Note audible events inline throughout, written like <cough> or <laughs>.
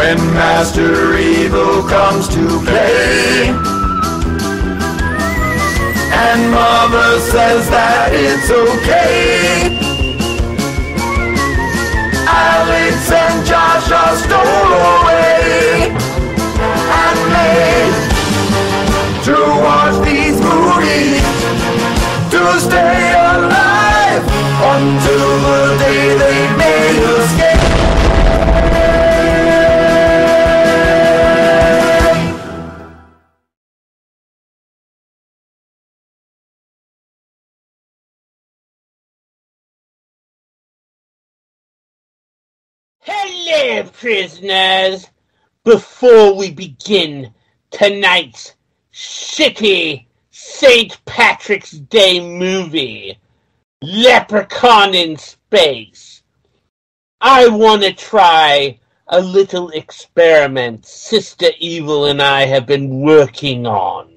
when Master Evil comes to play. And Mother says that it's okay. Alex and Josh are stole away and made to watch these movies to stay alive until the day they may escape. Prisoners! Before we begin tonight's shitty St. Patrick's Day movie, Leprechaun in Space, I want to try a little experiment Sister Evil and I have been working on.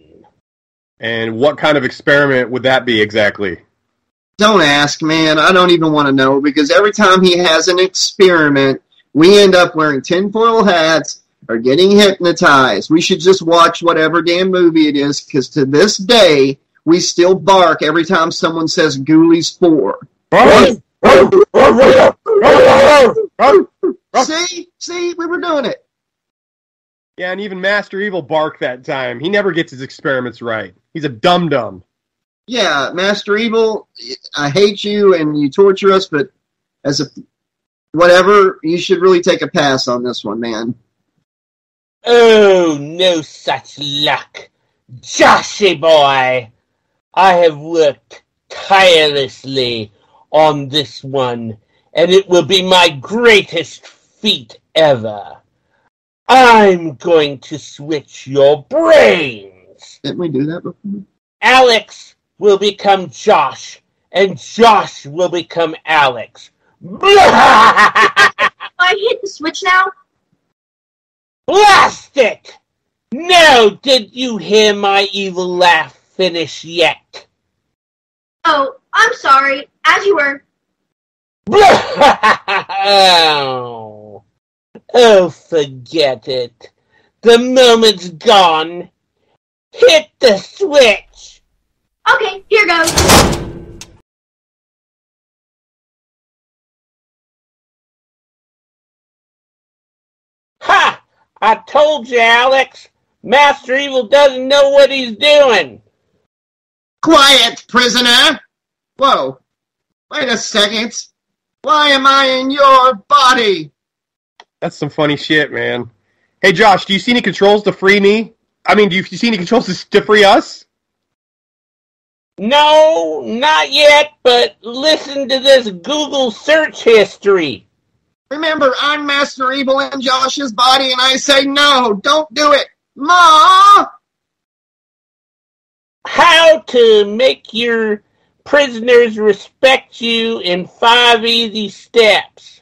And what kind of experiment would that be exactly? Don't ask, man. I don't even want to know because every time he has an experiment, we end up wearing tinfoil hats or getting hypnotized. We should just watch whatever damn movie it is because to this day, we still bark every time someone says Ghoulies 4. See? See? We were doing it. Yeah, and even Master Evil barked that time. He never gets his experiments right. He's a dum dum. Yeah, Master Evil, I hate you and you torture us, but as a whatever, you should really take a pass on this one, man. Oh, no such luck. Joshy boy, I have worked tirelessly on this one, and it will be my greatest feat ever. I'm going to switch your brains. Didn't we do that before? Alex will become Josh, and Josh will become Alex. <laughs> I hit the switch now. Blast it! Now, did you hear my evil laugh finish yet? Oh, I'm sorry. As you were. oh. <laughs> oh, forget it. The moment's gone. Hit the switch. Okay, here goes. I told you, Alex. Master Evil doesn't know what he's doing. Quiet, prisoner! Whoa. Wait a second. Why am I in your body? That's some funny shit, man. Hey, Josh, do you see any controls to free me? I mean, do you see any controls to, to free us? No, not yet, but listen to this Google search history. Remember, I'm Master Evil in Josh's body, and I say no, don't do it. Ma! How to make your prisoners respect you in five easy steps.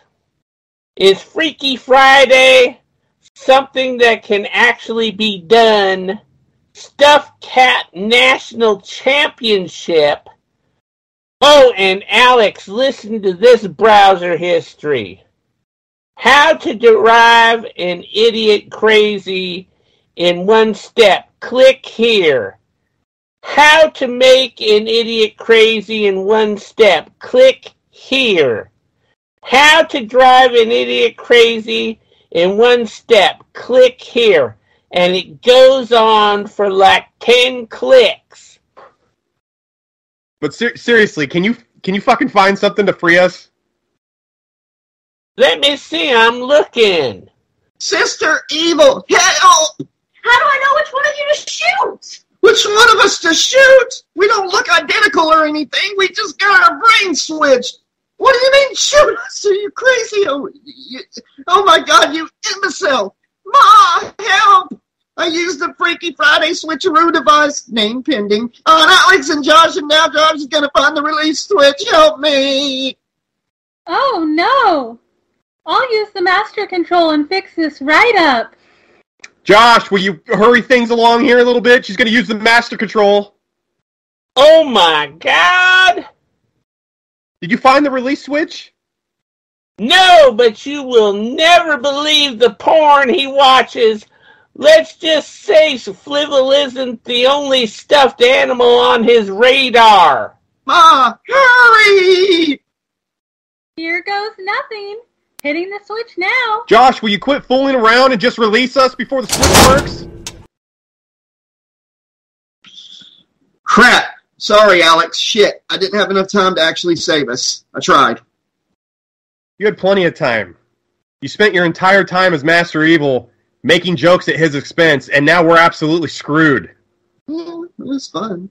Is Freaky Friday something that can actually be done? Stuffed Cat National Championship. Oh, and Alex, listen to this browser history. How to derive an idiot crazy in one step. Click here. How to make an idiot crazy in one step. Click here. How to drive an idiot crazy in one step. Click here. And it goes on for like 10 clicks. But ser- seriously, can you can you fucking find something to free us? Let me see, I'm looking. Sister Evil, help! How do I know which one of you to shoot? Which one of us to shoot? We don't look identical or anything. We just got our brains switched. What do you mean shoot us? Are you crazy? Oh, you, oh my God, you imbecile! Ma, help! I used the Freaky Friday switcheroo device, name pending, on Alex and Josh, and now Josh is gonna find the release switch. Help me! Oh no! I'll use the master control and fix this right up. Josh, will you hurry things along here a little bit? She's going to use the master control. Oh my god! Did you find the release switch? No, but you will never believe the porn he watches. Let's just say Flibble isn't the only stuffed animal on his radar. Ma, hurry! Here goes nothing. Hitting the switch now. Josh, will you quit fooling around and just release us before the switch works? Crap. Sorry, Alex. Shit. I didn't have enough time to actually save us. I tried. You had plenty of time. You spent your entire time as Master Evil making jokes at his expense, and now we're absolutely screwed. Yeah, it was fun.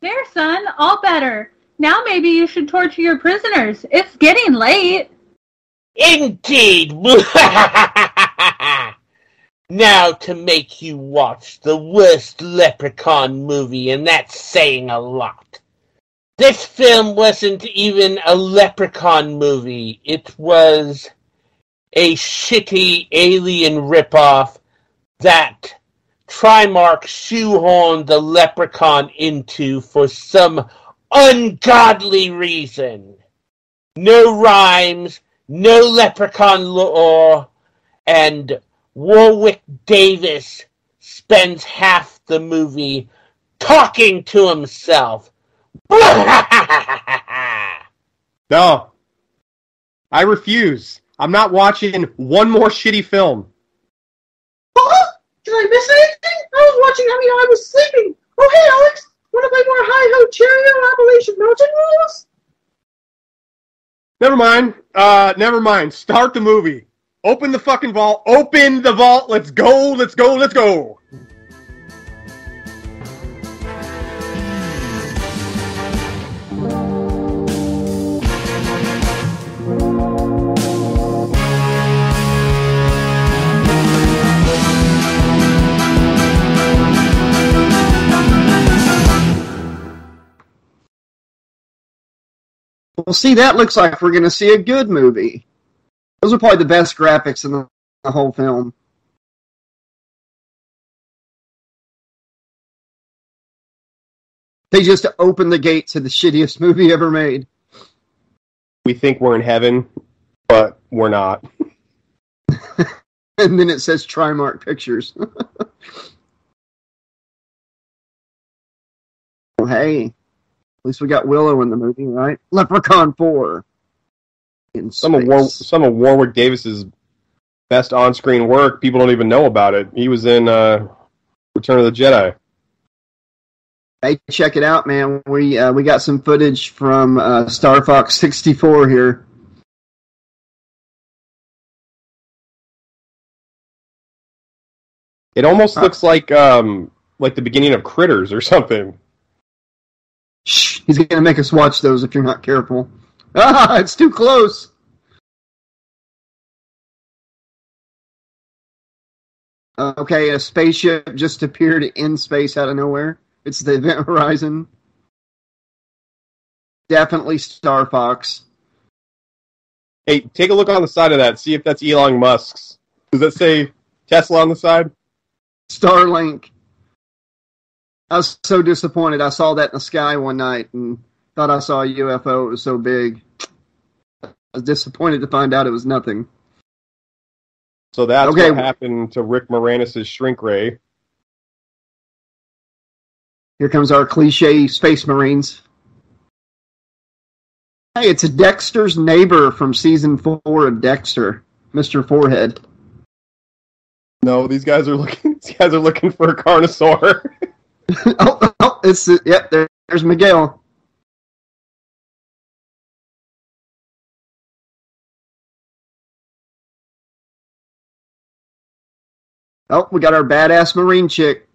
There, son, all better. Now maybe you should torture your prisoners. It's getting late. Indeed. <laughs> now to make you watch the worst Leprechaun movie, and that's saying a lot. This film wasn't even a Leprechaun movie. It was a shitty alien ripoff that Trimark shoehorned the Leprechaun into for some ungodly reason. No rhymes, no Leprechaun lore, and Warwick Davis spends half the movie talking to himself. <laughs> No. I refuse. I'm not watching one more shitty film. Huh? Did I miss anything? I was watching. I mean, I was sleeping. Oh, hey, Alex. Want to play more Hi Ho Cherry-O Appalachian Mountain Rules? Never mind. Uh, never mind. Start the movie. Open the fucking vault. Open the vault. Let's go. Let's go. Let's go. Well, see, that looks like we're going to see a good movie. Those are probably the best graphics in the, the whole film. They just opened the gate to the shittiest movie ever made. We think we're in heaven, but we're not. <laughs> And then it says Trimark Pictures. <laughs> well, hey, least we got Willow in the movie, right? Leprechaun 4. In Some of War- some of Warwick Davis's best on-screen work. People don't even know about it. He was in uh, Return of the Jedi. Hey, check it out, man. We uh, we got some footage from uh, Star Fox 64 here. It almost looks like um, like the beginning of Critters or something. Shh, he's gonna make us watch those if you're not careful. <laughs> Ah, it's too close. Okay, a spaceship just appeared in space out of nowhere. It's the Event Horizon. Definitely Star Fox. Hey, take a look on the side of that. See if that's Elon Musk's. Does that say Tesla on the side? Starlink. I was so disappointed. I saw that in the sky one night and thought I saw a UFO. It was so big. I was disappointed to find out it was nothing. So that's Okay. what happened to Rick Moranis' shrink ray. Here comes our cliche Space Marines. Hey, it's Dexter's neighbor from season four of Dexter, Mr. Forehead. No, these guys are looking. <laughs> These guys are looking for a carnosaur. <laughs> <laughs> Oh, oh, oh, it's uh, yep. There, there's Miguel. Oh, we got our badass Marine chick.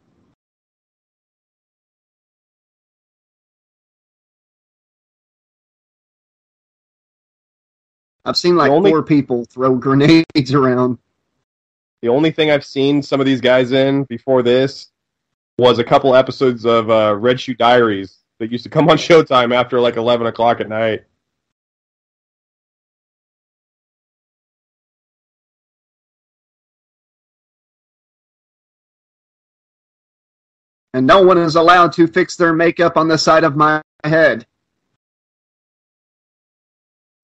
I've seen like only- four people throw grenades <laughs> around. The only thing I've seen some of these guys in before this was a couple episodes of uh, Red Shoe Diaries that used to come on <laughs> Showtime after like eleven o'clock at night. and no one is allowed to fix their makeup on the side of my head.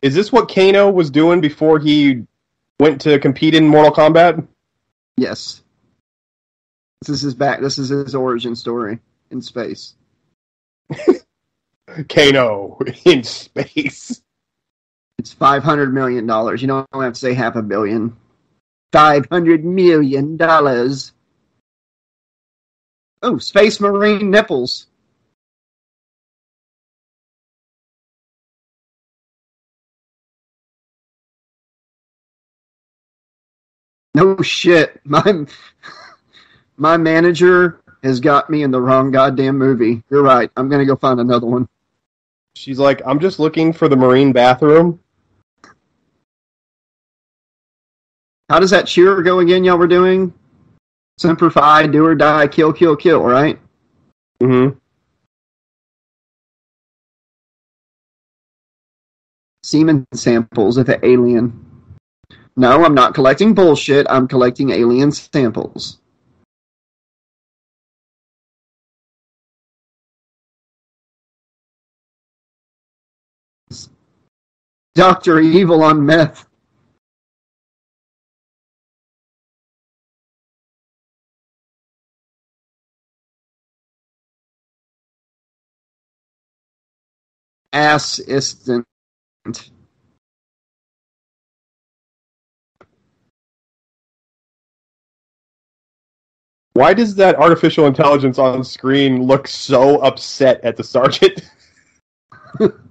Is this what Kano was doing before he went to compete in Mortal Kombat? Yes. This is his back. This is his origin story in space. <laughs> Kano in space. It's five hundred million dollars. You don't have to say half a billion. Five hundred million dollars. Oh, space marine nipples. No shit. <laughs> My my manager has got me in the wrong goddamn movie. You're right. I'm gonna go find another one. She's like, I'm just looking for the Marine bathroom. How does that cheer go again? Y'all were doing Semper Fi, do or die, kill, kill, kill. Right? Mm-hmm. Semen samples of an alien. No, I'm not collecting bullshit. I'm collecting alien samples. Doctor Evil on meth. Assistant. Why does that artificial intelligence on screen look so upset at the sergeant? <laughs>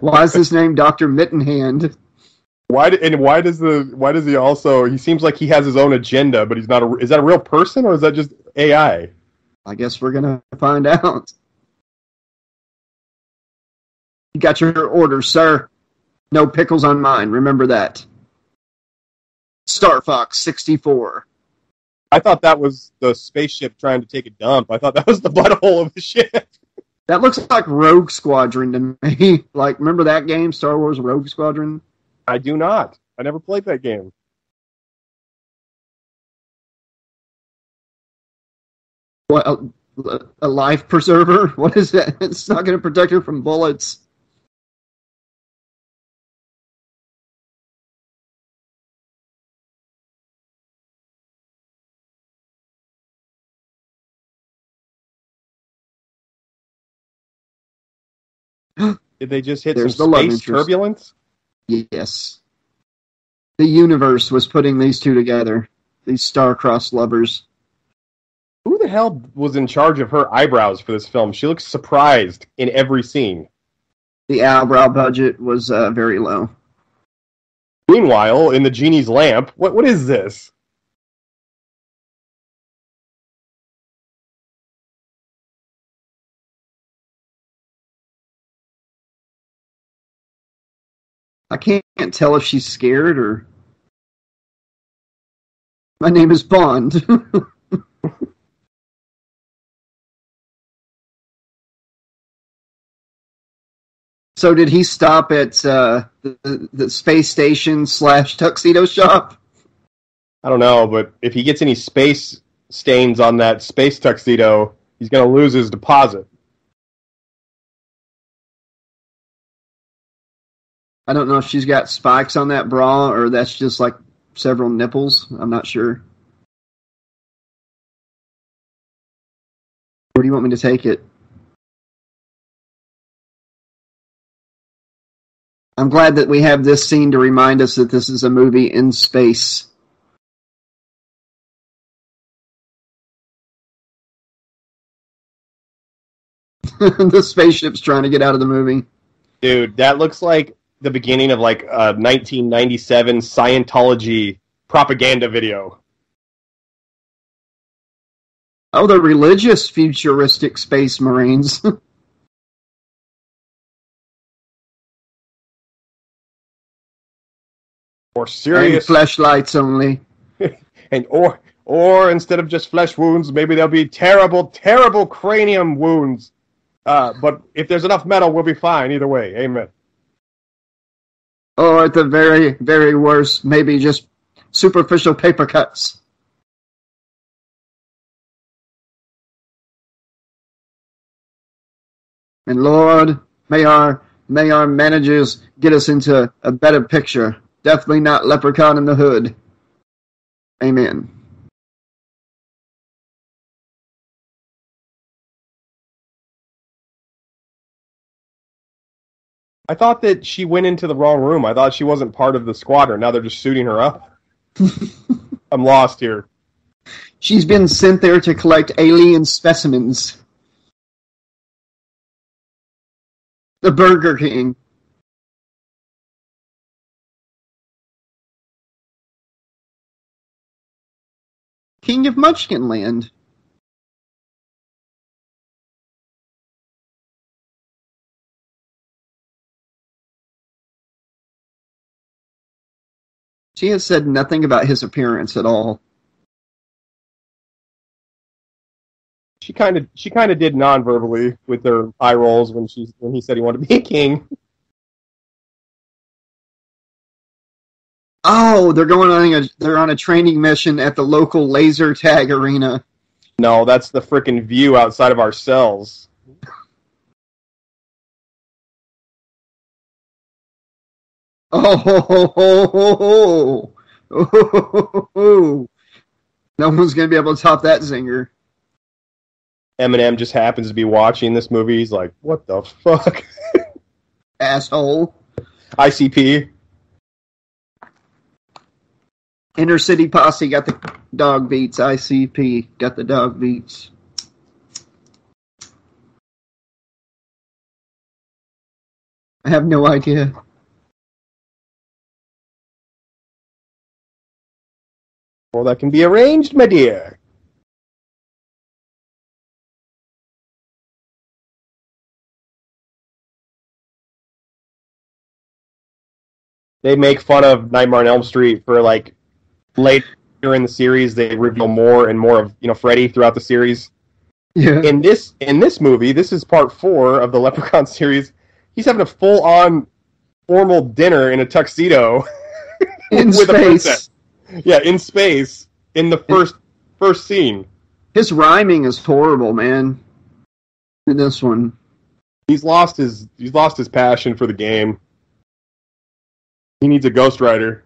Why is his name Doctor Mittenhand? Why and why does the why does he also? He seems like he has his own agenda, but he's not. A, is that a real person or is that just AI? I guess we're gonna find out. You got your order, sir. No pickles on mine. Remember that. Star Fox 64. I thought that was the spaceship trying to take a dump. I thought that was the butthole of the ship. That looks like Rogue Squadron to me. <laughs> like, remember that game, Star Wars Rogue Squadron? I do not. I never played that game. What a, a life preserver? <laughs> What is that? It's not going to protect her from bullets. Did they just hit There's some the space turbulence? Yes. The universe was putting these two together. These star-crossed lovers. Who the hell was in charge of her eyebrows for this film? She looks surprised in every scene. The eyebrow budget was uh, very low. Meanwhile, in the genie's lamp, what what is this? I can't tell if she's scared or. My name is Bond. <laughs> so did he stop at uh, the, the space station slash tuxedo shop? I don't know, but if he gets any space stains on that space tuxedo, he's going to lose his deposit. I don't know if she's got spikes on that bra or that's just like several nipples. I'm not sure. Where do you want me to take it? I'm glad that we have this scene to remind us that this is a movie in space. <laughs> the spaceship's trying to get out of the movie. Dude, that looks like the beginning of like a 1997 Scientology propaganda video. Oh, the religious futuristic space marines. <laughs> Or and serious flashlights only. <laughs> and or or instead of just flesh wounds, maybe there'll be terrible, terrible cranium wounds. Uh, but if there's enough metal, we'll be fine either way. Amen. Or at the very, very worst, maybe just superficial paper cuts. And Lord, may our may our managers get us into a better picture. Definitely not Leprechaun in the Hood. Amen. I thought that she went into the wrong room. I thought she wasn't part of the squadron. Now they're just shooting her up. <laughs> I'm lost here. She's been sent there to collect alien specimens. The Burger King. King of Munchkinland. She has said nothing about his appearance at all. She kind of she kind of did non-verbally with her eye rolls when she when he said he wanted to be a king. Oh, they're going on a they're on a training mission at the local laser tag arena. No, that's the freaking view outside of our cells. Oh, ho, ho, ho, ho, ho. Oh, ho, ho, ho. no one's gonna be able to top that zinger. Eminem just happens to be watching this movie. He's like, "What the fuck?" <laughs> Asshole. ICP. Inner City Posse got the dog beats. ICP got the dog beats. I have no idea. Well, that can be arranged, my dear. They make fun of Nightmare on Elm Street for like later in the series. They reveal more and more of you know Freddy throughout the series. Yeah. In this in this movie, this is part four of the <laughs> Leprechaun series. He's having a full on formal dinner in a tuxedo <laughs> In with a princess. Yeah, in space in the first first scene. His rhyming is horrible, man. In this one. He's lost his he's lost his passion for the game. He needs a ghostwriter.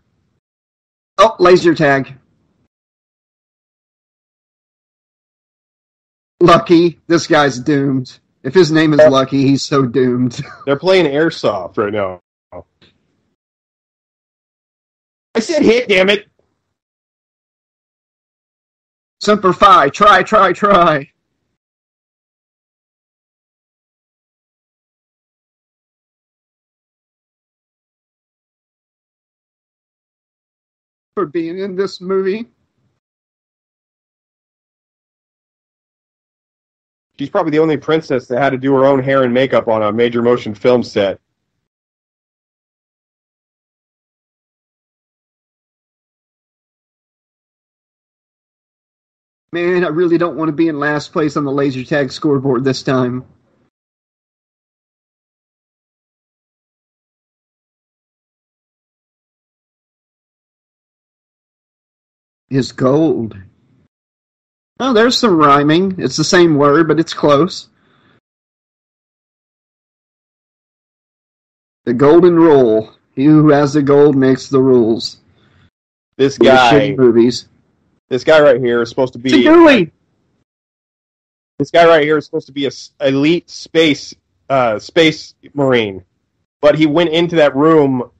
Oh, laser tag. Lucky. This guy's doomed. If his name is Lucky, he's so doomed. <laughs> They're playing airsoft right now. I said hit, damn it. Semper Fi. Try, try, try. For being in this movie. She's probably the only princess that had to do her own hair and makeup on a major motion film set. Man, I really don't want to be in last place on the laser tag scoreboard this time. Is gold. Oh, there's some rhyming. It's the same word, but it's close. The golden rule. He who has the gold makes the rules. This guy, movies. This guy right here is supposed to be this guy right here is supposed to be a s- elite space uh, space marine, but he went into that room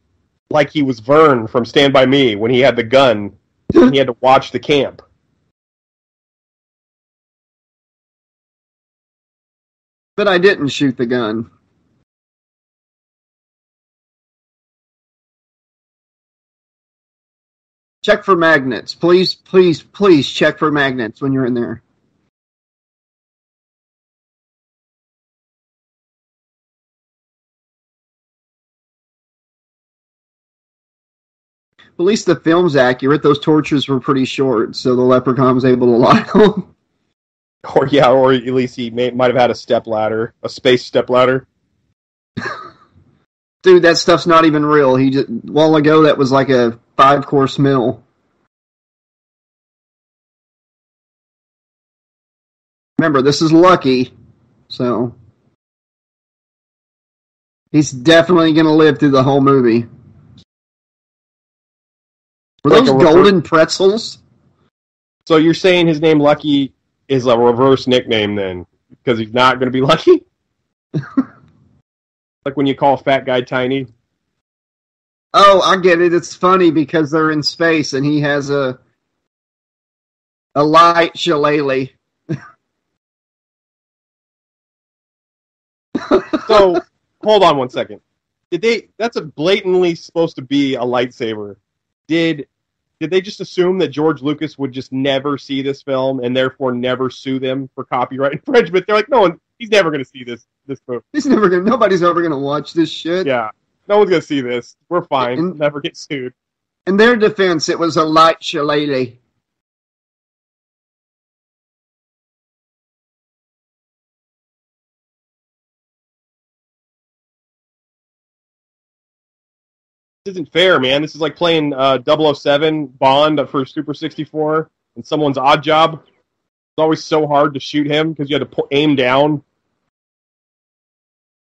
like he was Vern from Stand by Me when he had the gun. and he had to watch the camp. But I didn't shoot the gun. Check for magnets. Please, please, please check for magnets when you're in there. At least the film's accurate. Those tortures were pretty short, so the leprechaun was able to <laughs> lie on. Or yeah, or at least he may, might have had a step ladder, a space step ladder. <laughs> Dude, that stuff's not even real. He just a while ago that was like a five course meal. Remember, this is lucky, so He's definitely going to live through the whole movie. Were Like those golden pretzels? So you're saying his name Lucky is a reverse nickname then, because he's not going to be <laughs> Lucky? <laughs> like when you call a fat guy Tiny. Oh, I get it. It's funny because they're in space and he has a a light shillelagh. So hold on one second. Did they? That's a blatantly supposed to be a lightsaber. Did did they just assume that George Lucas would just never see this film and therefore never sue them for copyright <laughs> infringement? They're like, no one, he's never going to see this this movie. He's never gonna. Nobody's ever gonna watch this shit. Yeah, no one's going to see this. We're fine. And- never get sued. In their defense, it was a light shillelagh. This isn't fair, man. This is like playing uh, 007 Bond for Super 64 and someone's Oddjob. It's always so hard to shoot him because you had to pu- aim down.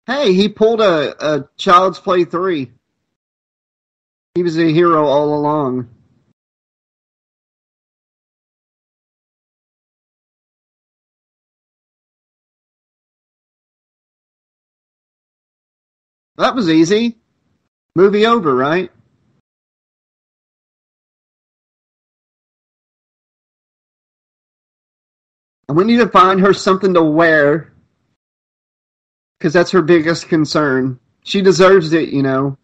Hey, he pulled a, a Child's Play 3. He was a hero all along. That was easy. Movie over, right? And we need to find her something to wear because that's her biggest concern. She deserves it, you know.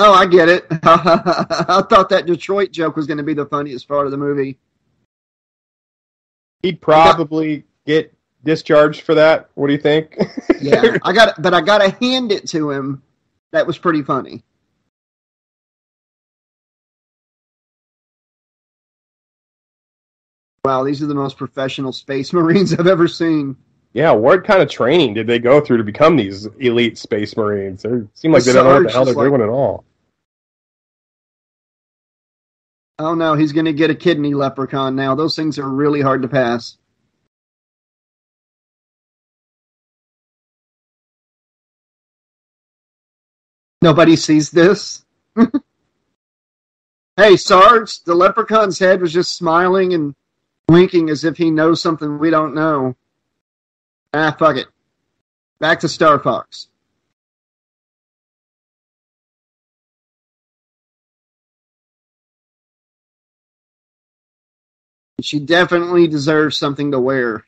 Oh, I get it. <laughs> I thought that Detroit joke was going to be the funniest part of the movie. He'd probably get discharged for that. What do you think? Yeah, <laughs> I got, but I got to hand it to him. That was pretty funny. Wow, these are the most professional space <laughs> marines I've ever seen. yeah, what kind of training did they go through to become these elite space marines? They seem like they don't know what the hell they're like- doing at all. Oh no, he's going to get a kidney leprechaun now. Those things are really hard to pass. Nobody sees this. <laughs> hey, Sarge, the leprechaun's head was just smiling and winking as if he knows something we don't know. Ah, fuck it. Back to Star Fox. She definitely deserves something to wear.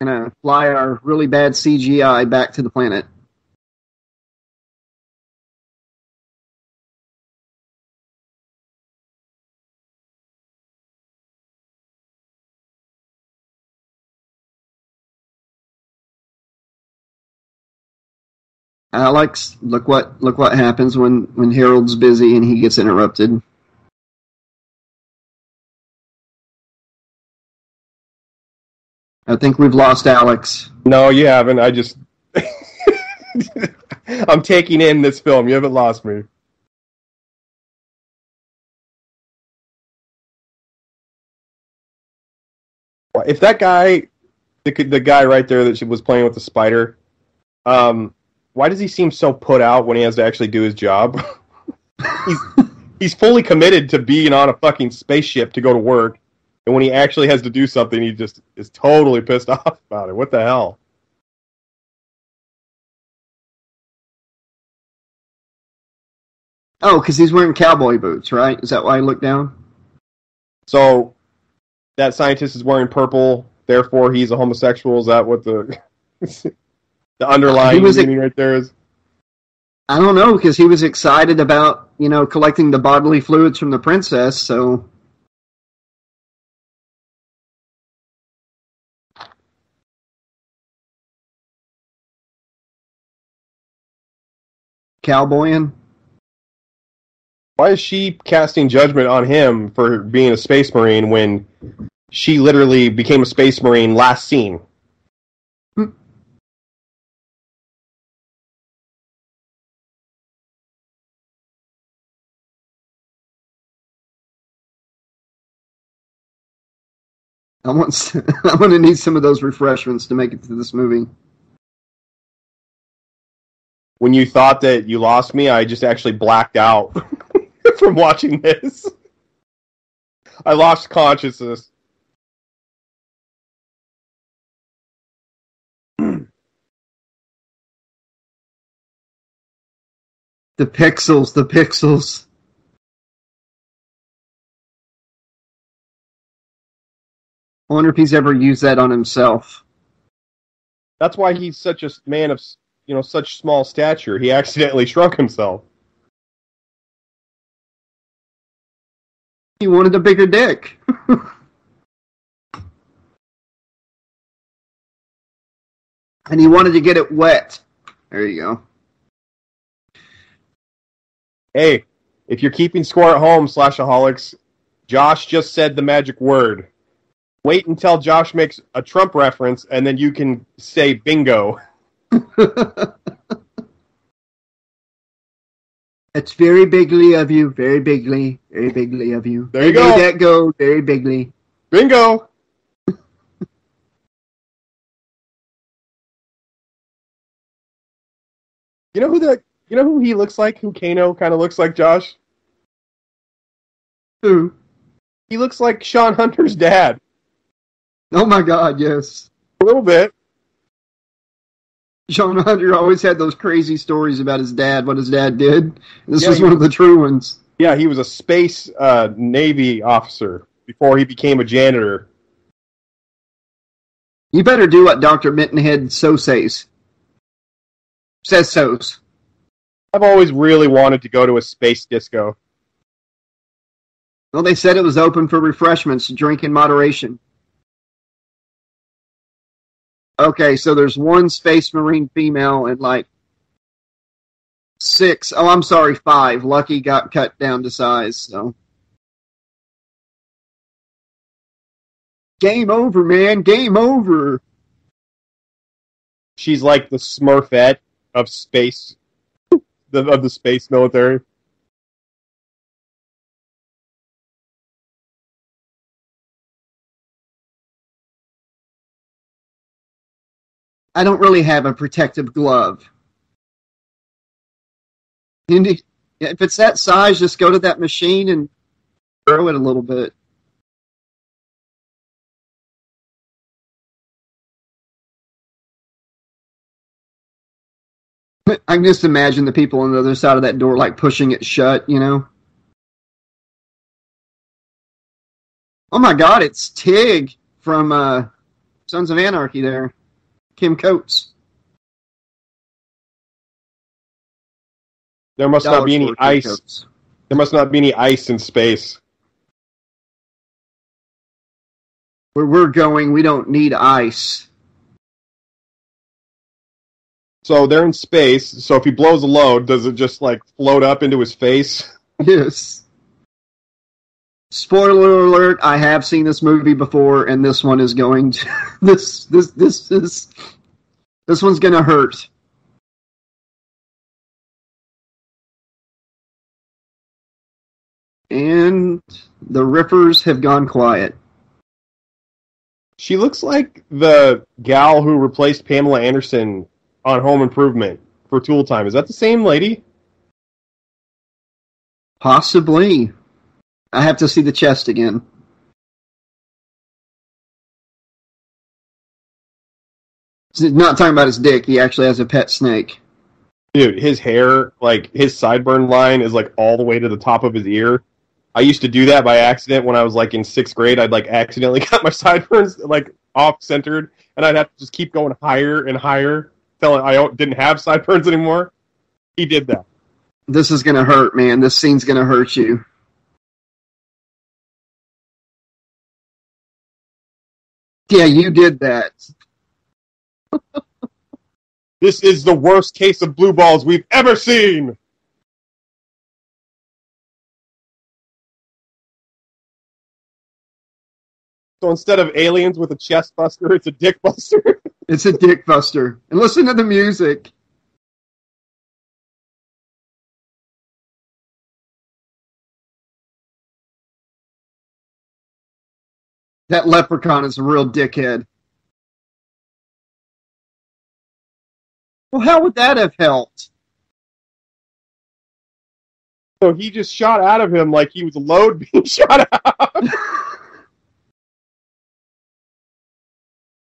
Gonna fly our really bad CGI back to the planet. Alex, look what look what happens when when Harold's busy and he gets interrupted. I think we've lost Alex. No, you haven't. I just. <laughs> I'm taking in this film. You haven't lost me. If that guy, the, the guy right there that she was playing with the spider, um, why does he seem so put out when he has to actually do his job? <laughs> he's he's fully committed to being on a fucking spaceship to go to work, and when he actually has to do something, he just is totally pissed <laughs> off about it. What the hell? Oh, because he's wearing cowboy boots, right? Is that why he looked down? So that scientist is wearing purple, therefore he's a homosexual. Is that what the <laughs> the underlying was meaning right there is? I don't know because he was excited about you know collecting the bodily fluids from the princess. So cowboying. Why is she casting judgment on him for being a space marine when she literally became a space marine last scene? I want <laughs> I'm gonna need some of those refreshments to make it to this movie. When you thought that you lost me, I just actually blacked out <laughs> from watching this. I lost consciousness. The pixels, the pixels. I wonder if he's ever used that on himself. That's why he's such a man of you know such small stature. He accidentally <laughs> shrunk himself. He wanted a bigger dick. <laughs> and he wanted to get it wet. There you go. Hey, if you're keeping score at home, slashaholics, Josh just said the magic word. Wait until Josh makes a Trump reference, and then you can say bingo. <laughs> That's very bigly of you, very bigly, very bigly of you. There you Made go. that go, very bigly. Bingo! <laughs> you know who that? You know who he looks like? Who Kano kind of looks like? Josh. Who? He looks like Sean Hunter's dad <laughs> Oh my God, yes. a little bit. Sean Hunter always had those crazy stories about his dad, what his dad did. This Yeah, was one of the true ones. Yeah, he was a space uh, navy officer before he became a janitor. You better do what Dr. Mittenhand so says. Says so's. I've always really wanted to go to a space disco. Well, they said it was open for refreshments, drink in moderation. Okay, so there's one Space Marine female and like six. Oh, I'm sorry, five. Lucky got cut down to size, so. Game over, man. Game over. She's like the Smurfette of space, the, of the space military. I don't really have a protective glove. Need- If it's that size, just go to that machine and throw it a little bit. I can just imagine the people on the other side of that door, like pushing it shut, you know? Oh my god, it's Tig from uh, Sons of Anarchy there. Kim Coates. There must not be any Dollar store, Kim ice. There must not be any ice in space. Where we're going, we don't need ice. So they're in space. So if he blows a load, does it just like float up into his face? <laughs> Yes. Spoiler alert, I have seen this movie before and this one is going to <laughs> this this this this this one's gonna hurt. And the rippers have gone quiet. She looks like the gal who replaced Pamela Anderson on Home Improvement for Tool Time. Is that the same lady? Possibly. I have to see the chest again. He's not talking about his dick, he actually has a pet snake. Dude, his hair, like his sideburn line is like all the way to the top of his ear. I used to do that by accident when I was like in sixth grade. I'd like accidentally <laughs> cut my sideburns like off centered, and I'd have to just keep going higher and higher till I didn't have sideburns anymore. He did that. This is gonna hurt, man. This scene's gonna hurt you. Yeah, you did that. <laughs> This is the worst case of blue balls we've ever seen. So instead of aliens with a chest buster, it's a dick buster. It's a dick buster. And listen to the music. That leprechaun is a real dickhead. Well, how would that have helped? So he just shot out of him like he was a load being <laughs> shot out.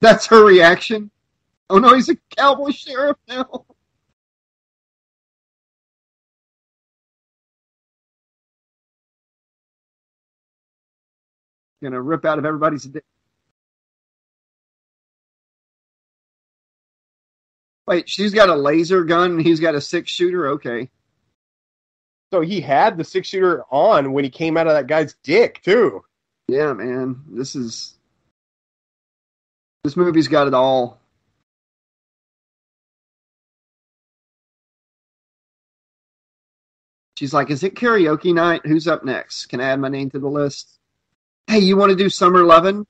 That's her reaction. Oh no, he's a cowboy sheriff now. Gonna rip out of everybody's dick. Wait, she's got a laser gun and he's got a six shooter? Okay. So he had the six shooter on when he came out of that guy's dick too. Yeah, man. This is this movie's got it all. She's like, "Is it karaoke night? Who's up next? Can I add my name to the list?" Hey, you want to do Summer Lovin'?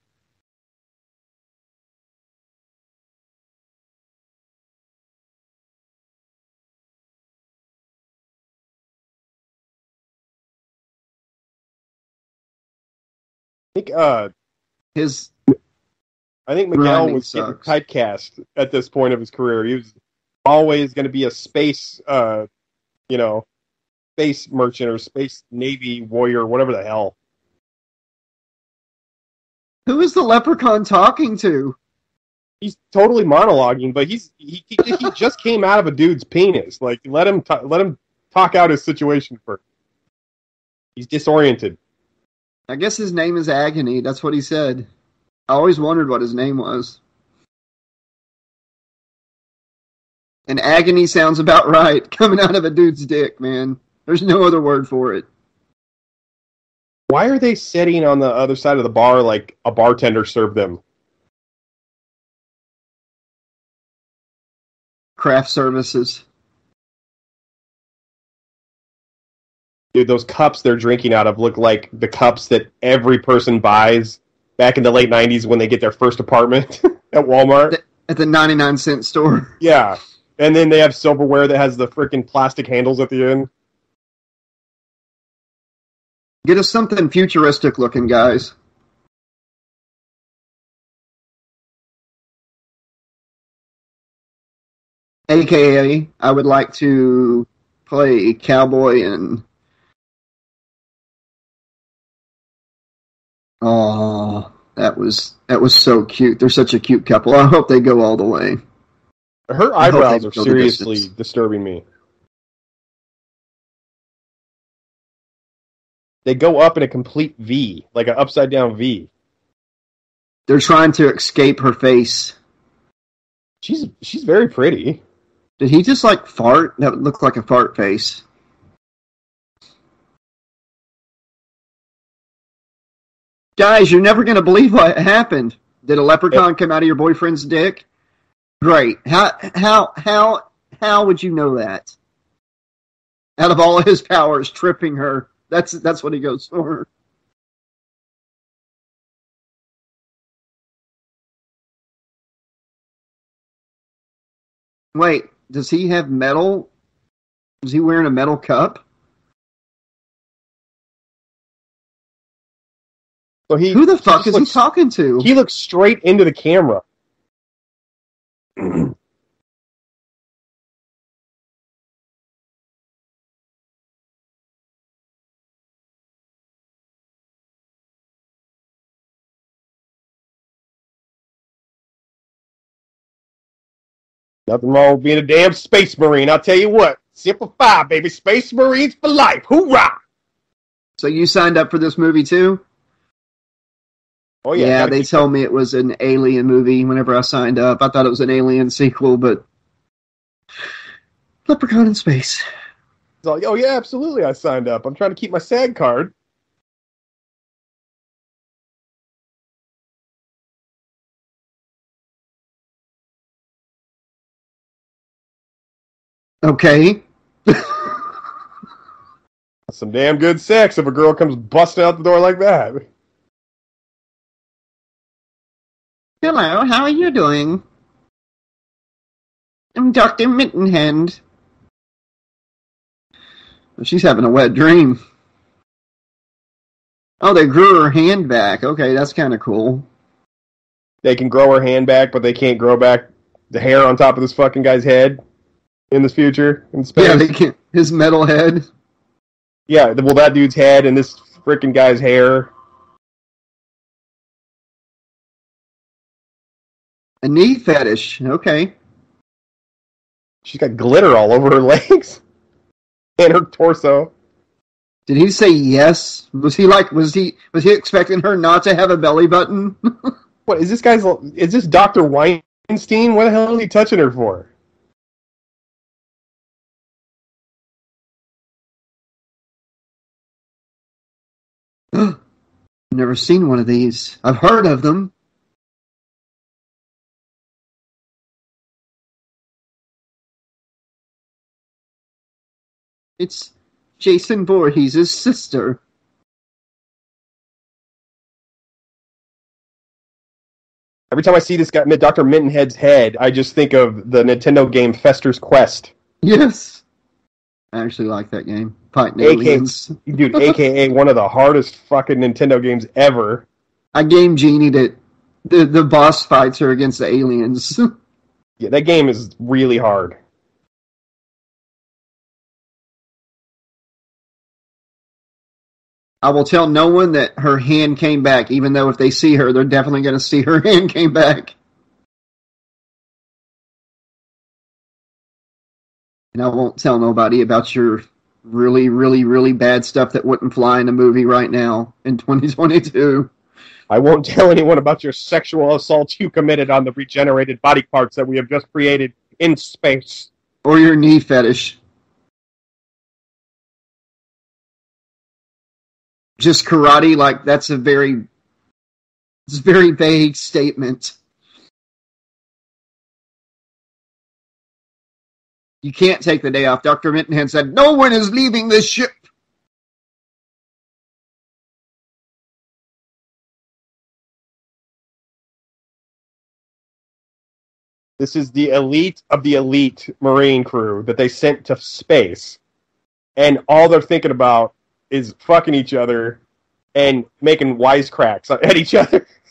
I think uh His I think Miguel was getting typecast at this point of his career. He was always going to be a space, uh, you know, space merchant or space navy warrior, whatever the hell. Who is the leprechaun talking to? He's totally monologuing, but he's he, he, he just came out of a dude's penis. Like let him t- let him talk out his situation first. He's disoriented. I guess his name is Agony. That's what he said. I always wondered what his name was. And agony sounds about <laughs> right coming out of a dude's dick, man. There's no other word for it. Why are they sitting on the other side of the bar like a bartender served them? Craft services. Dude, those cups they're drinking out of look like the cups that every person buys back in the late '90s when they get their first apartment <laughs> at Walmart. At the 99 cent store. Yeah, and then they have silverware that has the freaking plastic handles at the end. Get us something futuristic looking, guys. AKA, I would like to play cowboy and. Oh, that was that was so cute. They're such a cute couple. I hope they go all the way. Her eyebrows are seriously disturbing me. They go up in a complete V, like an upside down V. They're trying to escape her face. She's she's very pretty. Did he just like fart? That would look like a fart face. Guys, you're never going to believe what happened. Did a leprechaun come out of your boyfriend's dick? Great. How how how how would you know that? Out of all his powers, tripping her. That's that's what he goes for. Wait, does he have metal? Is he wearing a metal cup? So he Who the fuck just is he talking to? He looks straight into the camera. <clears throat> Nothing wrong with being a damn space marine. I'll tell you what. Simplify, baby. Space Marines for life. Hoorah! So you signed up for this movie too? Oh yeah, yeah, they told me it was an alien movie whenever I signed up. I thought it was an alien sequel, but Leprechaun in space. Oh yeah, absolutely. I signed up. I'm trying to keep my SAG card. Okay. <laughs> Some damn good sex if a girl comes busting out the door like that. Hello, how are you doing? I'm Dr. Mittenhand. She's having a wet dream. Oh, they grew her hand back. Okay, that's kind of cool. They can grow her hand back, but they can't grow back the hair on top of this fucking guy's head in this future in space. Yeah, they can his metal head. Yeah, well, that dude's head and this freaking guy's hair. A knee fetish. Okay. She's got glitter all over her <laughs> legs and her torso. Did he say yes? Was he like was he was he expecting her not to have a belly button? <laughs> What is this guy's? Is this Doctor Weinstein? What the hell is he touching her for? Never seen one of these. I've heard of them. It's Jason Voorhees' sister. Every time I see this guy, Doctor Mittenhand's head, I just think of the Nintendo game Fester's Quest. Yes. I actually like that game. Fighting AK aliens. Dude, aka one of the hardest fucking Nintendo games ever. I game genied it. The the boss fights are against the aliens. <laughs> Yeah, that game is really hard. I will tell no one that her hand came back, even though if they see her, they're definitely going to see her <laughs> hand came back. And I won't tell nobody about your really, really, really bad stuff that wouldn't fly in a movie right now in <laughs> 2022. I won't tell anyone about your sexual assault you committed on the regenerated body parts that we have just created in space. Or your knee fetish. Just karate, like that's a very, it's a very vague statement. You can't take the day off. Dr. Mittenhand said, No one is leaving this ship. This is the elite of the elite Marine crew that they sent to space. And all they're thinking about is fucking each other and making wisecracks at each other. <laughs>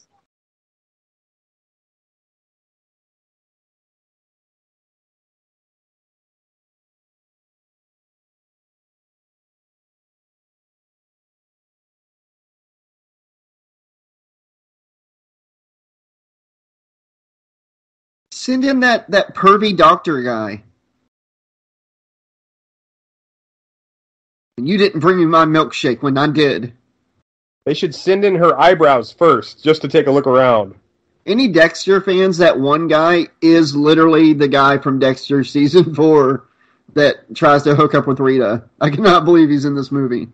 Send in that, that pervy doctor guy. And you didn't bring me my milkshake when I did. They should send in her eyebrows first, just to take a look around. Any Dexter fans, that one guy is literally the guy from Dexter <laughs> season four that tries to hook up with Rita. I cannot believe he's in this movie.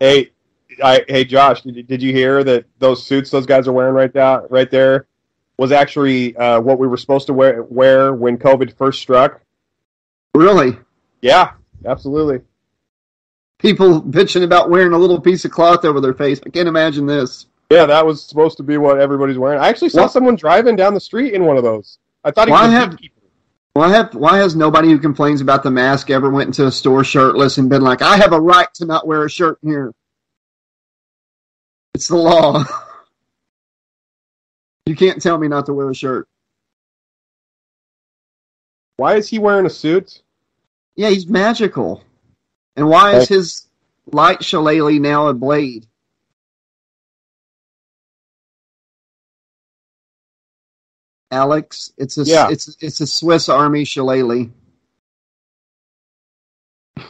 Hey, I, hey, Josh, did, did you hear that those suits those guys are wearing right now, right there, was actually uh, what we were supposed to wear, wear when COVID first struck? Really? Yeah, absolutely. People bitching about wearing a little piece of cloth over their face. I can't imagine this. Yeah, that was supposed to be what everybody's wearing. I actually saw What? someone driving down the street in one of those. I thought he Why was have- Why have why has nobody who complains about the mask ever went into a store shirtless and been like, I have a right to not wear a shirt here? It's the law. you can't tell me not to wear a shirt. Why is he wearing a suit? Yeah, he's magical. And why is his light shillelagh now a blade? Alex, it's a Yeah. it's it's a Swiss Army shillelagh. <laughs>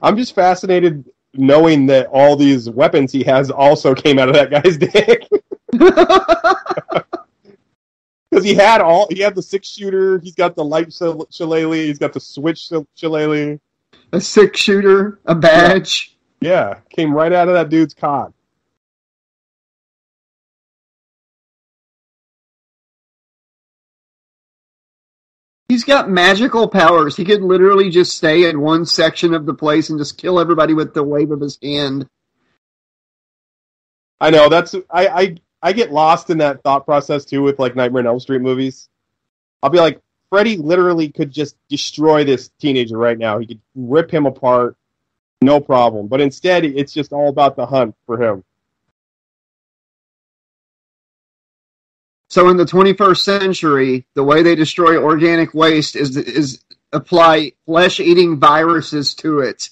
I'm just fascinated knowing that all these weapons he has also came out of that guy's <laughs> dick. <laughs> Because he had all, he had the six shooter, he's got the light shil- shillelagh, he's got the switch shil- shillelagh. a six shooter, a badge. Yeah, came right out of that dude's cock. He's got magical powers. He could literally just stay in one section of the place and just kill everybody with the wave of his hand. I know that's I, I I get lost in that thought process too with like Nightmare on Elm Street movies. I'll be like, Freddy literally could just destroy this teenager right now. He could rip him apart No problem. But instead, it's just all about the hunt for him. So in the 21st century, the way they destroy organic waste is is apply flesh-eating viruses to it.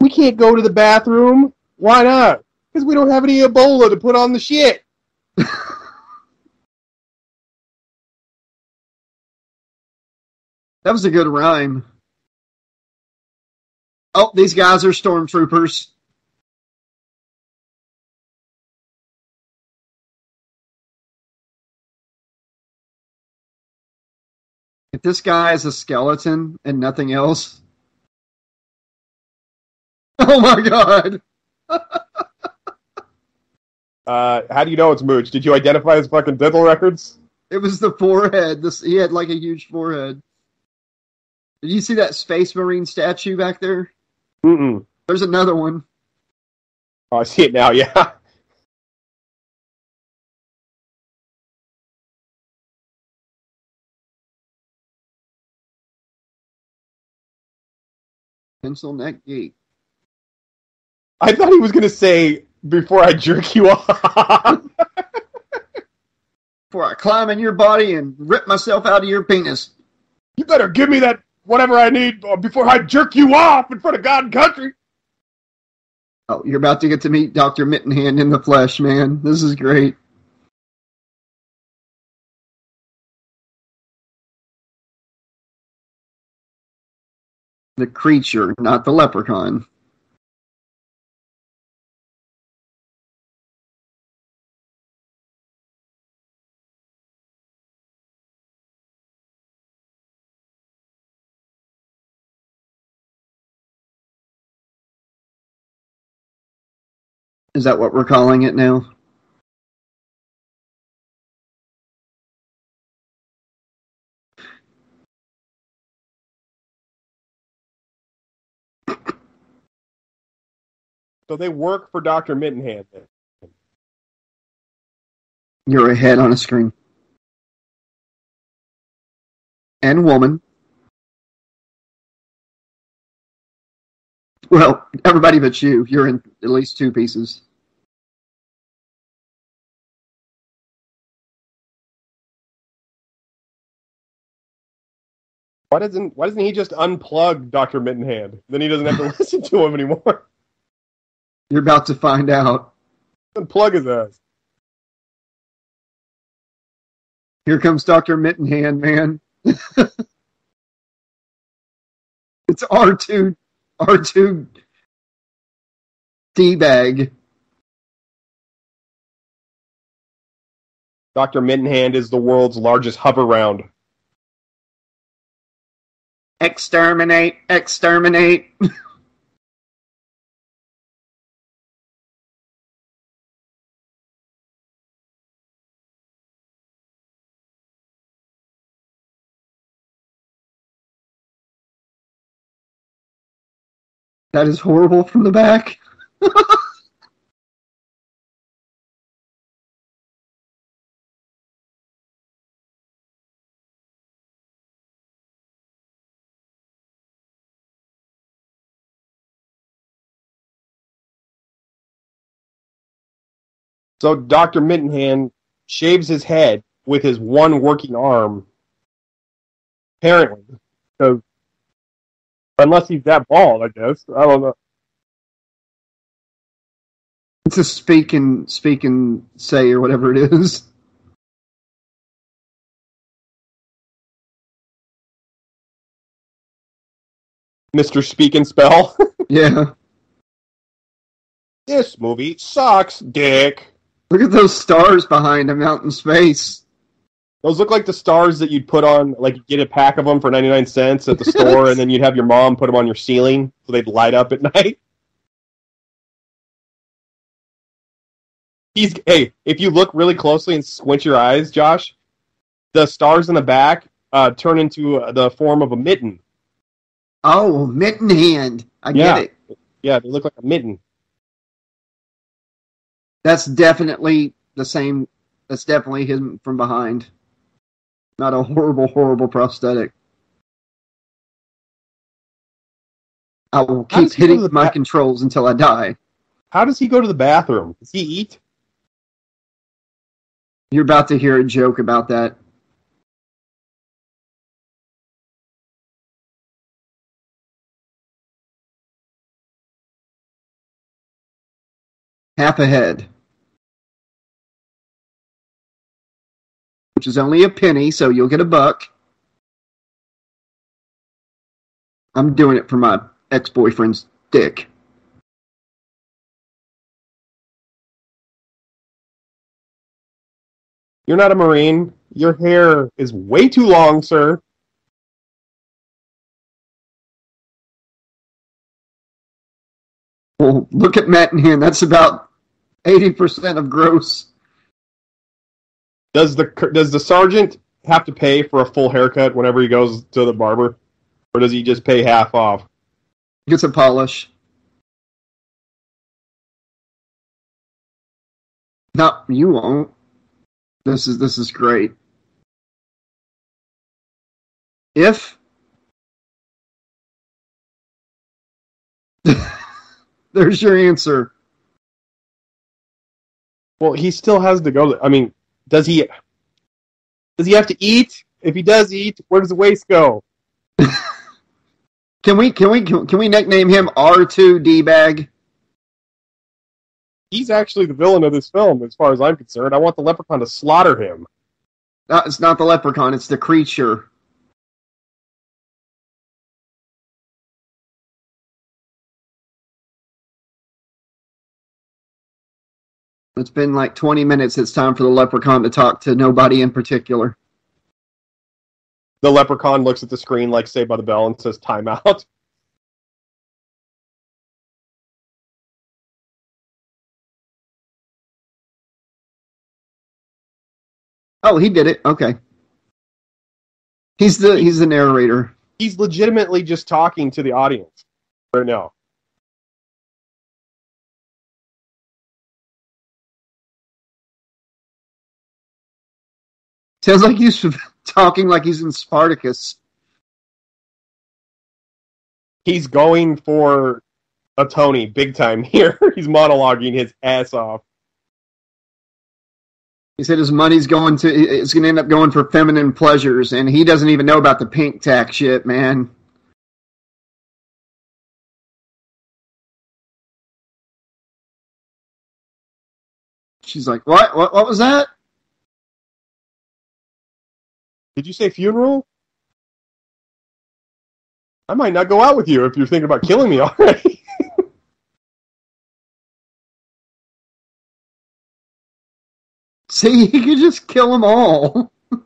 We can't go to the bathroom. Why not? Because we don't have any Ebola to put on the shit. <laughs> That was a good rhyme. Oh, these guys are stormtroopers. This guy is a skeleton and nothing else. <laughs> Oh my god. <laughs> Uh, how do you know it's Mooch? Did you identify his fucking dental records? It was the forehead. This he had like a huge forehead. Did you see that space marine statue back there? Mm-mm. There's another one. Oh, I see it now, <laughs> yeah. Pencil neck gate. I thought he was going to say, before I jerk you off. <laughs> Before I climb in your body and rip myself out of your penis. you better give me that whatever I need uh, before I jerk you off in front of God and country. Oh, you're about to get to meet Dr. Mittenhand in the flesh, man. This is great. The creature, not the leprechaun. Is that what we're calling it now? So they work for Dr. Mittenhand. You're a head on a screen. And woman. Well, everybody but you. You're in at least two pieces. Why doesn't Why doesn't he just unplug Dr. Mittenhand? Then he doesn't have to <laughs> listen to him anymore. You're about to find out. unplug his ass. Here comes Dr. Mittenhand, man. <laughs> it's R2 R2 D bag. Dr. Mittenhand is the world's largest hover round. Exterminate, exterminate. <laughs> that is horrible from the back. <laughs> So Dr. Mittenhand shaves his head with his one working arm. Apparently. Because unless he's that bald, I guess. I don't know. It's a speak and speak and say or whatever it is. <laughs> Mr. Speak and Spell. <laughs> Yeah. this movie sucks, dick. Look at those stars behind him out in space. Those look like the stars that you'd put on, like, you'd get a pack of them for 99 cents at the <laughs> store, and then you'd have your mom put them on your ceiling so they'd light up at <laughs> night. He's, hey, if you look really closely and squint your eyes, Josh, the stars in the back uh, turn into uh, the form of a mitten. Oh, mitten hand. I Yeah. get it. Yeah, they look like a mitten. That's definitely the same. That's definitely him from behind. Not a horrible, horrible prosthetic. I will keep does he go to hitting the my ba- controls until I die. How does he go to the bathroom? Does he eat? You're about to hear a joke about that. Half a head. Which is only a penny, so you'll get a buck. I'm doing it for my ex boyfriend's dick. You're not a Marine. Your hair is way too long, sir. Well, look at Matt in here. That's about 80% of gross. Does the does the sergeant have to pay for a full haircut whenever he goes to the barber, or does he just pay half off? Gets a polish. No, you won't. This is this is great. If <laughs> there's your answer. Well, he still has to go. I mean, does he? Does he have to eat? If he does eat, where does the waste go? <laughs> Can we can we can we nickname him R2 D bag? He's actually the villain of this film, as far as I'm concerned. I want the leprechaun to slaughter him. No, it's not the leprechaun, it's the creature. It's been like 20 minutes. It's time for the leprechaun to talk to nobody in particular. The leprechaun looks at the screen like Saved by the Bell and says "Timeout." <laughs> Oh, he did it. Okay. He's the he's the narrator. He's legitimately just talking to the audience right now. Sounds like he's <laughs> talking like he's in Spartacus. He's going for a Tony big time <laughs> here. He's monologuing his ass off. He said his money's going to it's going to end up going for feminine pleasures, and he doesn't even know about the pink tax shit, man. She's like, "What? What? What was that?" Did you say funeral? I might not go out with you if you're thinking about killing me already. <laughs> See, <laughs> he could just kill them all. <laughs> it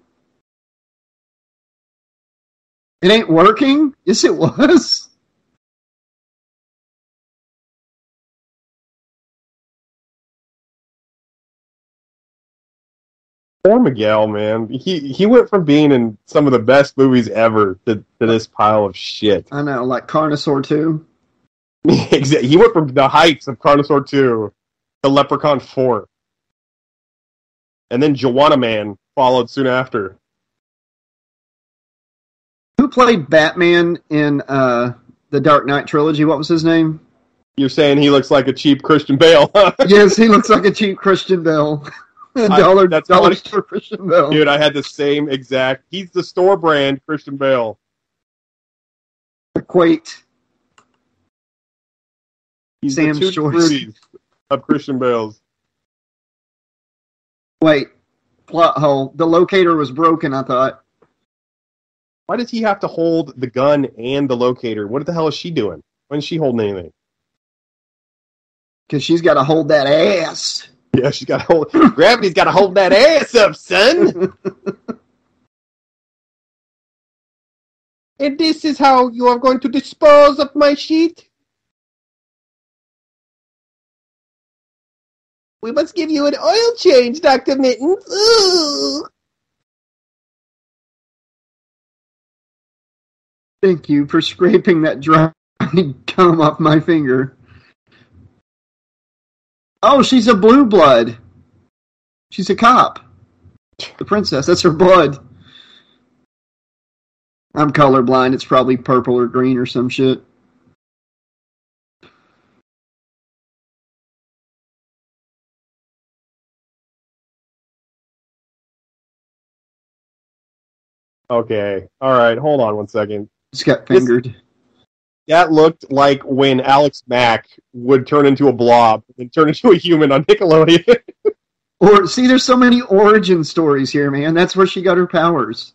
ain't working. Yes, it was. Poor Miguel, man. He he went from being in some of the best movies ever to, to this pile of shit. I know, like Carnosaur 2. <laughs> Exa- he went from the heights of Carnosaur 2 to Leprechaun 4. And then Juwanna Mann followed soon after. Who played Batman in uh, the Dark Knight trilogy? What was his name? You're saying he looks like a cheap Christian Bale, <laughs> huh? yes, he looks like a cheap Christian Bale. <laughs> <laughs> dollar that's dollar funny. store Christian Bale. Dude, I had the same exact. He's the store brand Christian Bale. Equate. He's Sam's the choice. Of Christian Bales. Wait, plot hole. The locator was broken. I thought. Why does he have to hold the gun and the locator? What the hell is she doing? When is she holding anything? Because she's got to hold that ass. <laughs> Yeah, she's got to hold. Gravity's got to hold that ass up, son. <laughs> and this is how you are going to dispose of my sheet. We must give you an oil change, Doctor Mittens. Ooh. Thank you for scraping that dry <laughs> gum off my finger. Oh, she's a blue blood. She's a cop. The princess. That's her blood. I'm colorblind. It's probably purple or green or some shit. Okay. All right. Hold on one second. Just got fingered. This, that looked like when Alex Mack would turn into a blob and turn into a human on Nickelodeon. <laughs> Or see, there's so many origin stories here, man. That's where she got her powers.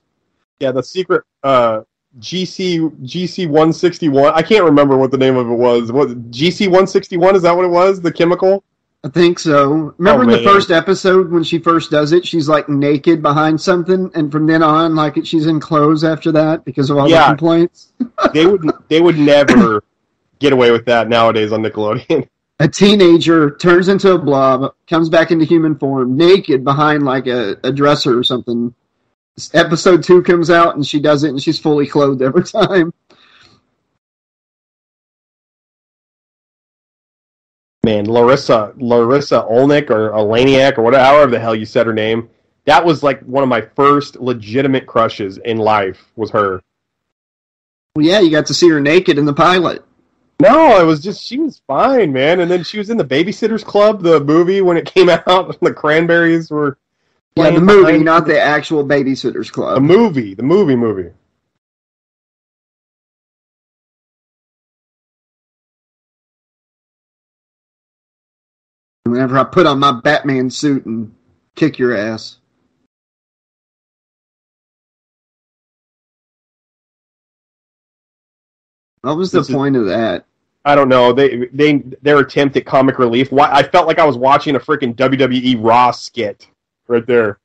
yeah, the secret uh, GC GC one sixty one. I can't remember what the name of it was. What GC one sixty one? Is that what it was? The chemical? I think so. Remember oh, in the first episode when she first does it, she's like naked behind something, and from then on, like she's in clothes after that because of all Yeah. the complaints. <laughs> They would they would never get away with that nowadays on Nickelodeon. <laughs> A teenager turns into a blob, comes back into human form, naked behind like a, a dresser or something. Episode two comes out and she does it, and she's fully clothed every <laughs> time. Man, Larisa Larisa Olnick or Olaniak or whatever, however the hell you said her name. That was like one of my first legitimate crushes in life. Was her. Well, yeah, you got to see her naked in the pilot. No, it was just she was fine, man. And then she was in the Babysitters Club, the movie when it <laughs> came out. The Cranberries were Yeah, the movie, not the actual Babysitters Club. the movie, the movie, movie. Whenever I put on my Batman suit and kick your ass. What was the This is- point of that? I don't know. They they their attempt at comic relief. Why I felt like I was watching a freaking WWE Raw skit right there.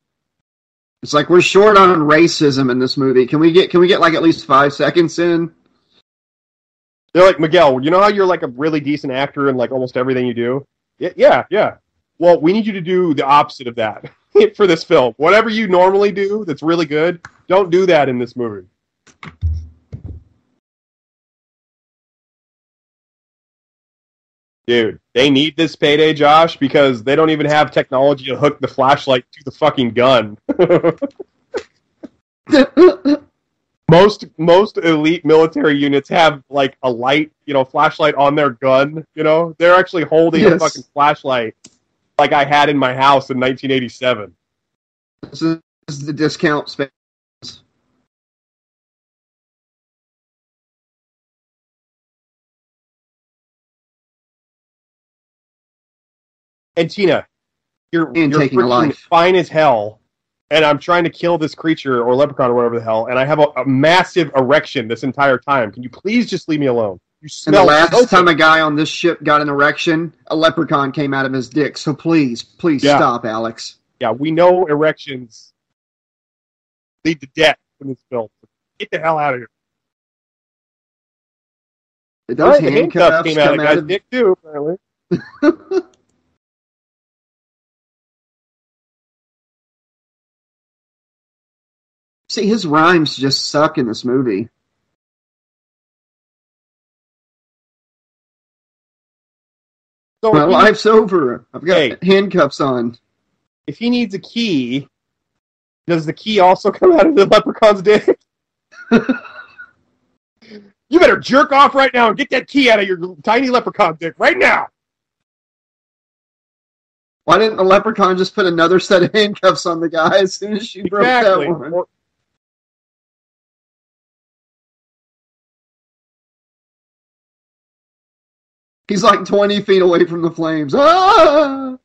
It's like we're short on racism in this movie. Can we get can we get like at least five seconds in? They're like Miguel. You know how you're like a really decent actor in like almost everything you do. Yeah, yeah. Well, we need you to do the opposite of that <laughs> for this film. Whatever you normally do that's really good, don't do that in this movie. Dude, they need this payday, Josh, because they don't even have technology to hook the flashlight to the fucking gun. <laughs> most most elite military units have like a light, you know, flashlight on their gun. You know, they're actually holding a fucking flashlight like I had in my house in 1987. this is the discount space. And Tina, you're And you're taking a life. fine as hell, and I'm trying to kill this creature or leprechaun or whatever the hell, and I have a, a massive erection this entire time. Can you please just leave me alone? You And the last so time a guy on this ship got an erection, a leprechaun came out of his dick. So please, please Yeah. stop, Alex. Yeah, we know erections lead to death in this film. Get the hell out of here. Did those Alright, the handcuffs handcuffs came out of the guy's of dick too, apparently. <laughs> See, his rhymes just suck in this movie. So My life's over. I've got Hey. handcuffs on. if he needs a key, does the key also <laughs> come out of the leprechaun's dick? <laughs> you better jerk off right now and get that key out of your tiny leprechaun dick right now. Why didn't the leprechaun just put another set of <laughs> handcuffs on the guy as soon as she broke Exactly. that one? Or- He's like 20 feet away from the flames. Ah!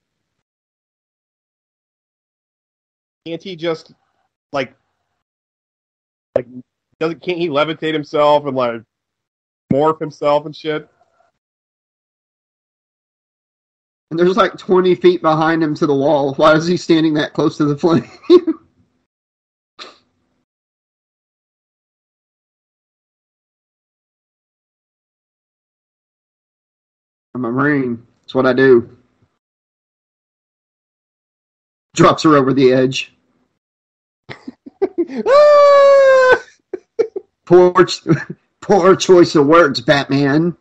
Can't he just like like doesn't can't he levitate himself and like morph himself and shit? And there's like 20 feet behind him to the wall. Why is he standing that close to the <laughs> flame? I'm a Marine. That's what I do. Drops her over the edge. <laughs> Poor, poor choice of words, Batman.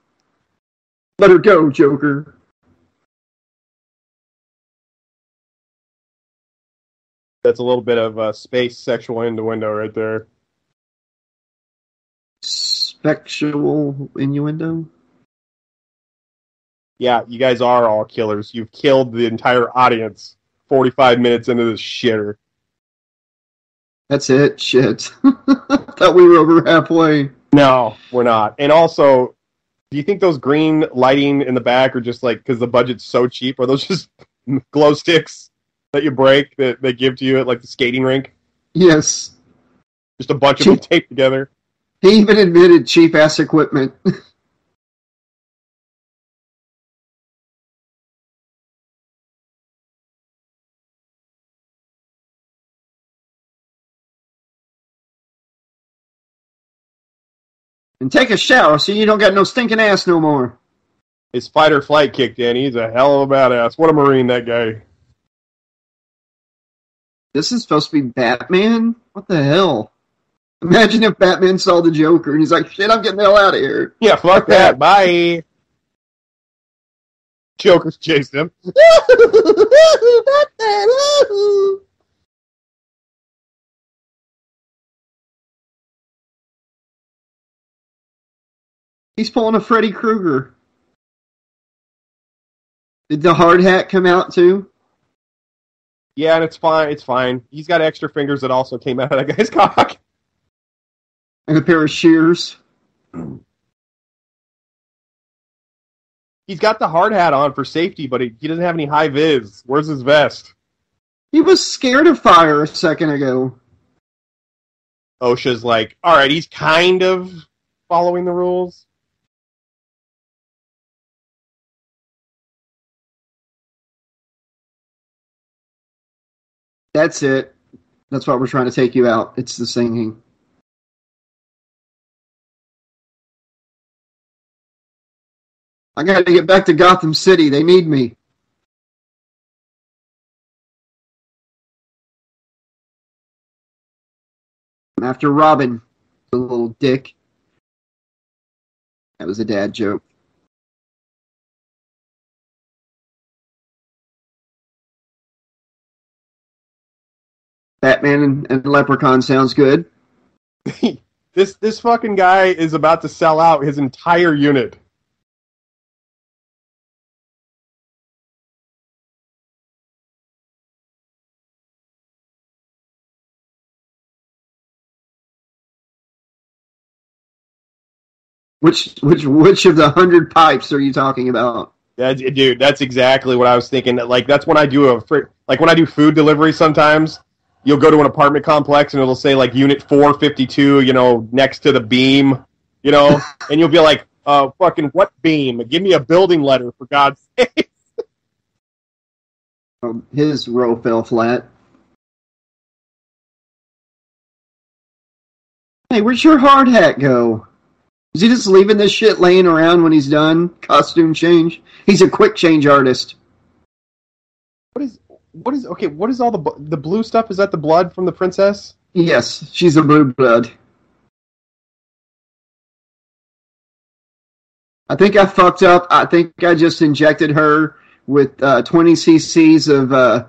Let her go, Joker. That's a little bit of uh, space sexual innuendo right there. Sexual innuendo. Yeah, you guys are all killers. You've killed the entire audience 45 minutes into this shitter. That's it. Shit. <laughs> Thought we were over halfway. No, we're not. And also, do you think those green lighting in the back are just like because the budget's so cheap? Are those just <laughs> glow sticks that you break that they give to you at like the skating rink? Yes. Just a bunch of Cheap. them taped together. He even admitted cheap ass equipment. <laughs> and take a shower so you don't got no stinking ass no more. His fight or flight kicked in. He's a hell of a badass. What a marine that guy. This is supposed to be Batman? What the hell? Imagine if Batman saw the Joker and he's like, shit, I'm getting the hell out of here. Yeah, fuck that. Bye. Joker's chased him. <laughs> He's pulling a Freddy Krueger. Did the hard hat come out too? Yeah, and it's fine. It's fine. He's got extra fingers that also came out of that guy's <laughs> cock. And a pair of shears? He's got the hard hat on for safety, but he, he doesn't have any high vis. Where's his vest? He was scared of fire a second ago. OSHA's like, all right, he's kind of following the rules. That's it. That's why we're trying to take you out. It's the singing. I gotta get back to Gotham City. They need me. I'm after Robin, the little dick. That was a dad joke. Batman and, and Leprechaun sounds good. <laughs> This this fucking guy is about to sell out his entire unit. Which which which of the hundred pipes are you talking about? That's, dude, that's exactly what I was thinking. Like that's when I do a like when I do food delivery. Sometimes you'll go to an apartment complex and it'll say like Unit Four Fifty Two, you know, next to the beam, you know, <laughs> and you'll be like, uh, fucking what beam? Give me a building letter for God's <laughs> sake. Um, his row fell flat. Hey, where'd your hard hat go? Is he just leaving this shit laying around when he's done? Costume change? He's a quick change artist. What is what is okay? What is all the the blue stuff? Is that the blood from the princess? Yes, she's a blue blood. I think I fucked up. I think I just injected her with uh, 20 cc's of uh,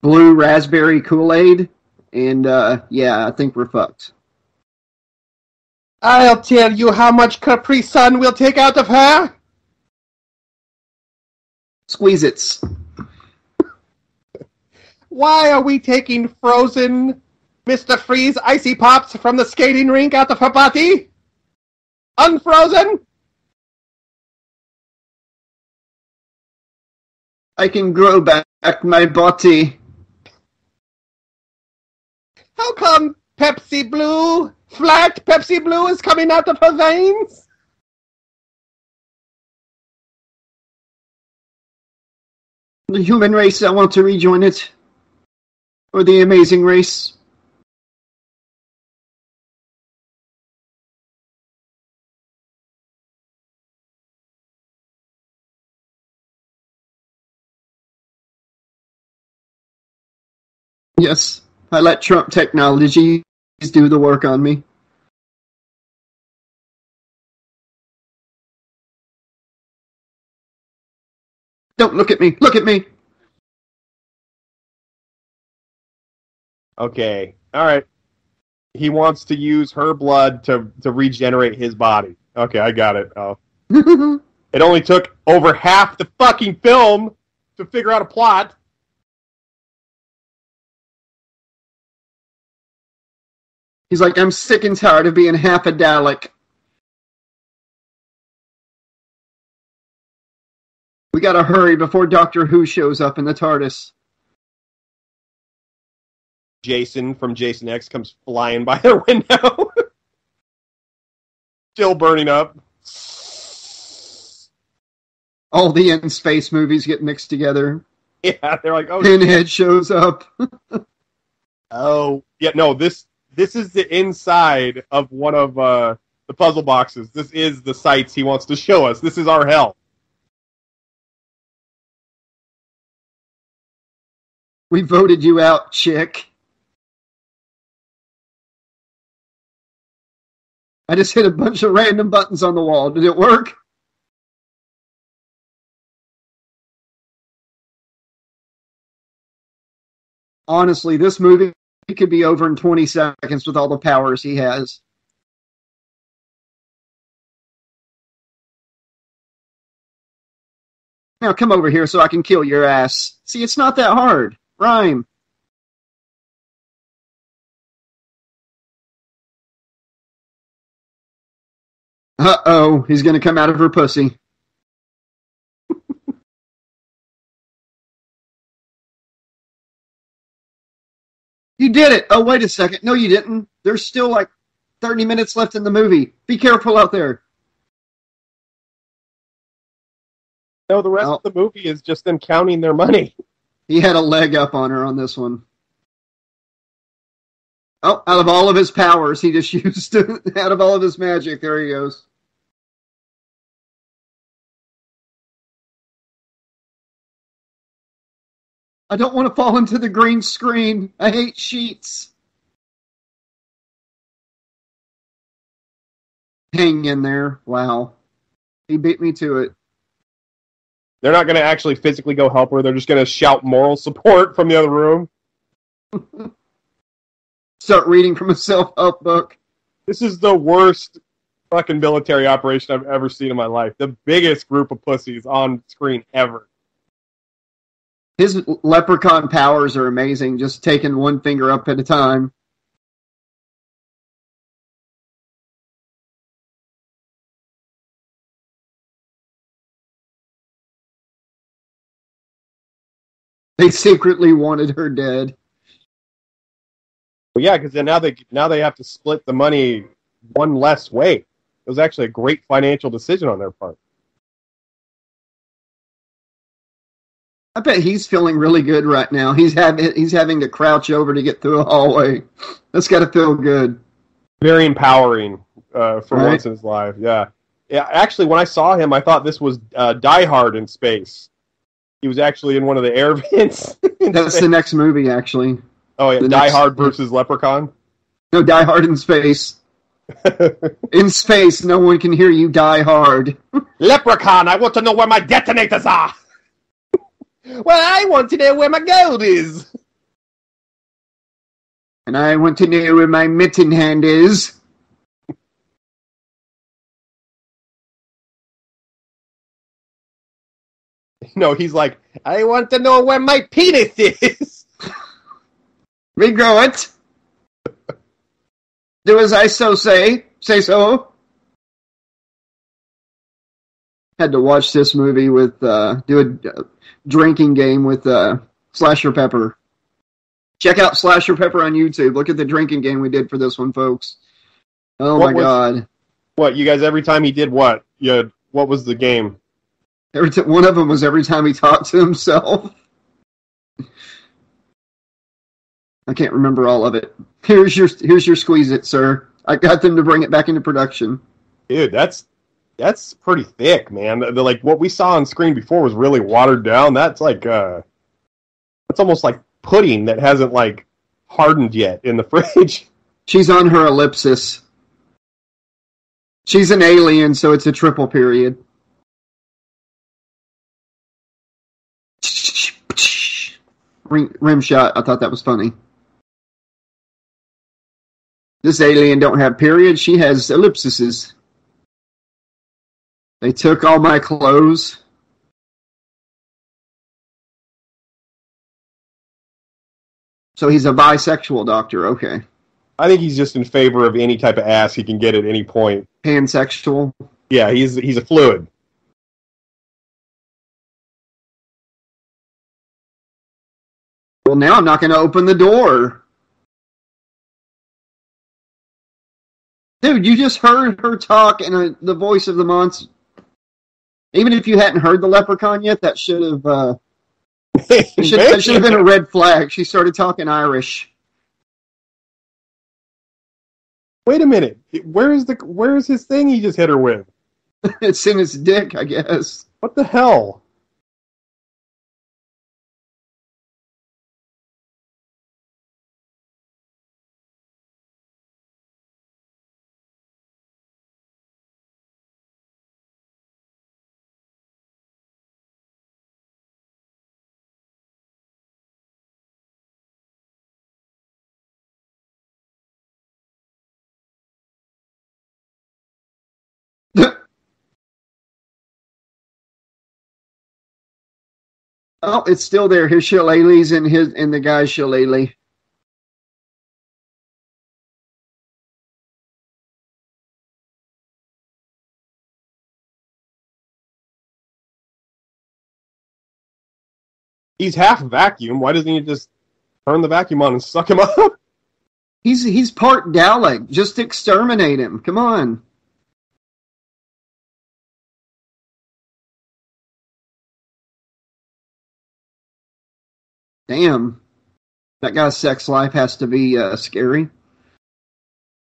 blue raspberry Kool Aid, and uh, yeah, I think we're fucked. I'll tell you how much Capri Sun will take out of her. Squeeze it. Why are we taking frozen Mr. Freeze icy pops from the skating rink out of her body? Unfrozen? I can grow back my body. How come Pepsi Blue, flat Pepsi Blue is coming out of her veins? The human race, I want to rejoin it. Or the amazing race. Yes, I let Trump technologies do the work on me. Don't look at me. Look at me. Okay, all right. He wants to use her blood to to regenerate his body. Okay, I got it. Oh. <laughs> It only took over half the fucking film to figure out a plot. He's like, I'm sick and tired of being half a Dalek. We gotta hurry before Doctor Who shows up in the TARDIS. Jason from Jason X comes flying by <laughs> their window. Still burning up. All the in space movies get mixed together. Yeah, they're like, oh, Pinhead shows up. <laughs> oh, yeah. No, this this is the inside of one of uh, the puzzle boxes. This is the sites he wants to show us. This is our hell. We voted you out, chick. I just hit a bunch of random buttons on the wall. Did it work? Honestly, this movie could be over in 20 seconds with all the powers he has. Now come over here so I can kill your ass. See, it's not that hard. Rhyme. Uh oh, he's gonna come out of her pussy. <laughs> you did it! Oh, wait a second. No, you didn't. There's still like 30 minutes left in the movie. Be careful out there. No, the rest Oh. of the movie is just them counting their money. He had a leg up on her on this one. Oh, out of all of his powers, he just <laughs> used out of all of his magic. There he goes. I don't want to fall into the green screen. I hate sheets. Hang in there. Wow. He beat me to it. They're not going to actually physically go help her. They're just going to shout moral support from the other room. <laughs> Start reading from a self-help book. This is the worst fucking military operation I've ever seen in my life. The biggest group of pussies on screen ever. His leprechaun powers are amazing, just taking one finger up at a time. They secretly wanted her dead. Well, yeah, because now they now they have to split the money one less way. It was actually a great financial decision on their part. I bet he's feeling really good right now. He's having he's having to crouch over to get through a hallway. That's got to feel good. Very empowering uh, for Right. once in his life. Yeah, yeah. Actually, when I saw him, I thought this was uh, Die Hard in space. He was actually in one of the air <laughs> vents. That's space. the next movie, actually. Oh yeah, the Die next- Hard versus Leprechaun. No, Die Hard in space. <laughs> In space, no one can hear you die hard. Leprechaun, I want to know where my detonators are. well, I want to know where my gold is. And I want to know where my mitten hand is. <laughs> No, he's like, I want to know where my penis is. Regrow it. Do as I so say. Say so. Had to watch this movie with, uh, do a uh, drinking game with, uh, Slasher Pepper. Check out Slasher Pepper on YouTube. Look at the drinking game we did for this one, folks. Oh What my was- god. What, you guys, every time he did what? You, what was the game? Every t- one of them was every time he talked to himself. I can't remember all of it. Here's your here's your squeeze it, sir. I got them to bring it back into production. Dude, that's that's pretty thick, man. The, the- like what we saw on screen before was really watered down. That's like uh that's almost like pudding that hasn't like hardened yet in the <laughs> fridge. She's on her ellipsis. She's an alien, so it's a triple period. Rim, rim shot. I thought that was funny. This alien don't have periods. She has ellipses. They took all my clothes. So he's a bisexual doctor. Okay. I think he's just in favor of any type of ass he can get at any point. Pansexual. Yeah, he's he's a fluid. Well, now I'm not going to open the door. Dude, you just heard her talk in a, the voice of the monster. Even if you hadn't heard the leprechaun yet, that should have uh, <laughs> should, that should have been a red flag. She started talking Irish. Wait a minute. Where is the where is his thing he just hit her with? <laughs> it's in his dick, I guess. What the hell? Oh, it's still there. His shillelaghs and his and the guy's shillelagh. He's half vacuum. Why doesn't he just turn the vacuum on and suck him up? <laughs> He's he's part Dalek. Just exterminate him. Come on. Damn. That guy's sex life has to be uh, scary.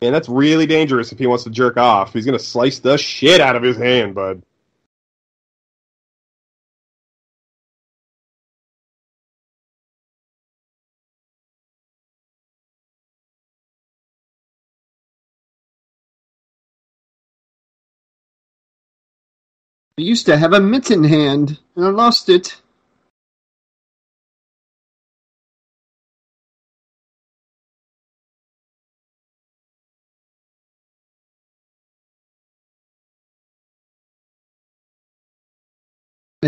Man, that's really dangerous if he wants to jerk off. He's gonna slice the shit out of his hand, bud. I used to have a mitten hand, and I lost it.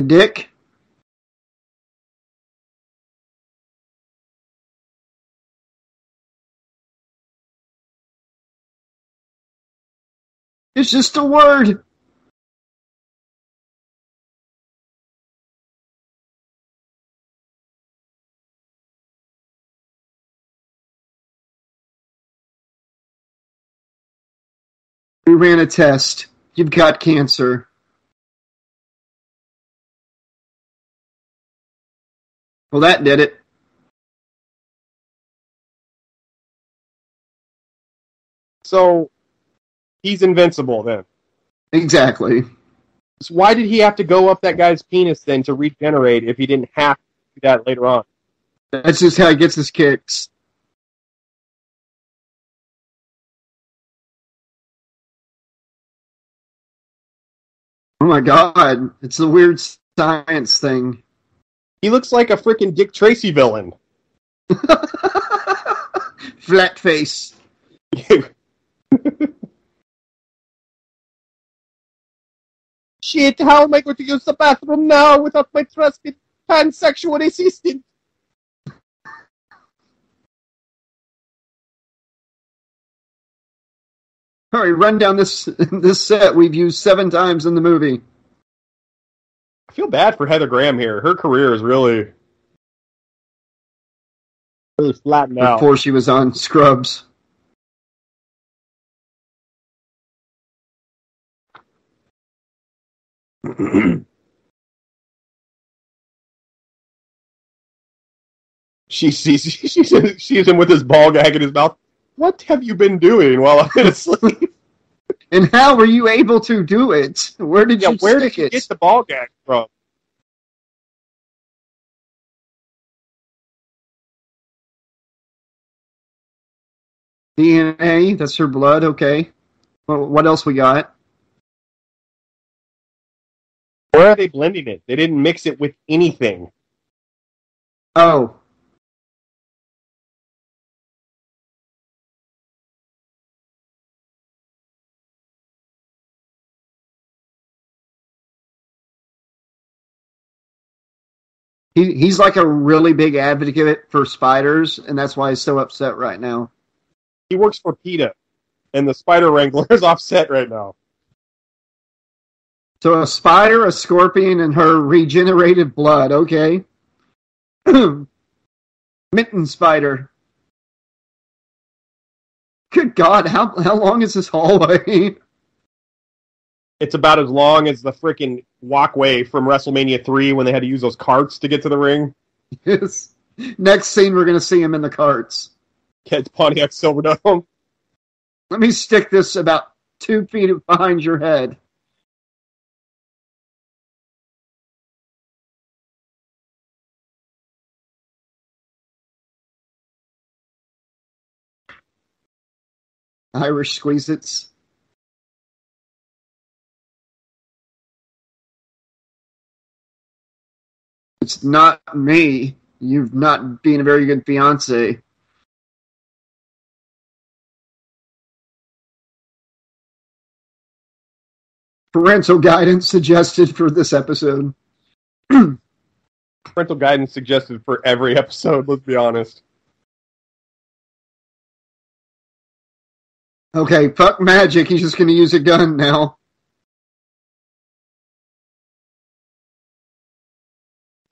Dick? It's just a word. We ran a test. You've got cancer. Well, that did it. So he's invincible then. Exactly. So why did he have to go up that guy's penis then to regenerate if he didn't have to do that later on? That's just how he gets his kicks. Oh my god, it's the weird science thing. He looks like a freaking Dick Tracy villain. <laughs> Flat face. <laughs> Shit, how am I going to use the bathroom now without my trusted pansexual assistant? Right, run down this <laughs> this set we've used seven times in the movie. I feel bad for Heather Graham here. Her career is really, really flattened out. Before she was on Scrubs. She sees she sees, sees him with his ball gag in his mouth. What have you been doing while I've been asleep? And how were you able to do it? Where did yeah, you where did you it? get the ball gag from? DNA, that's her blood, okay. Well, what else we got? Where are they blending it? They didn't mix it with anything. Oh. He, he's like a really big advocate for spiders, and that's why he's so upset right now. he works for PETA, and the Spider Wrangler <laughs> is offset right now. So a spider, a scorpion, and her regenerated blood. Okay. <clears throat> Mitten spider. Good God, how how long is this hallway? <laughs> It's about as long as the freaking walkway from WrestleMania 3 when they had to use those carts to get to the ring. Yes. Next scene, we're going to see him in the carts. Catch Pontiac Silverdome. Let me stick this about two feet behind your head. Irish squeeze its. Not me. You've not been a very good fiance. Parental guidance suggested for this episode. <clears throat> Parental guidance suggested for every episode, let's be honest. Okay, fuck magic. He's just going to use a gun now.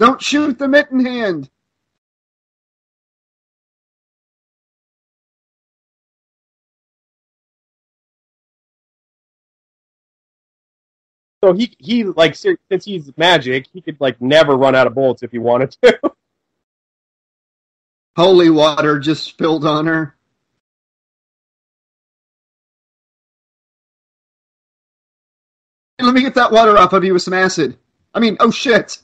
Don't shoot the mitten hand. So he he like since he's magic, he could like never run out of bullets if he wanted to. <laughs> Holy water just spilled on her. Let me get that water off of you with some acid. I mean, oh shit.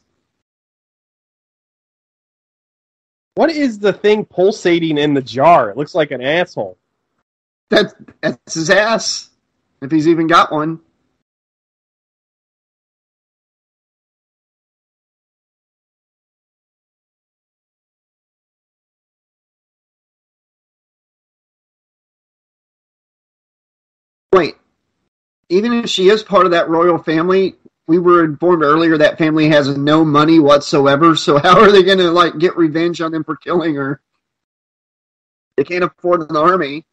What is the thing pulsating in the jar? It looks like an asshole. That, that's his ass. If he's even got one. Wait. Even if she is part of that royal family, we were informed earlier that family has no money whatsoever, so <laughs> how are they going to like get revenge on them for killing her? They can't afford an army.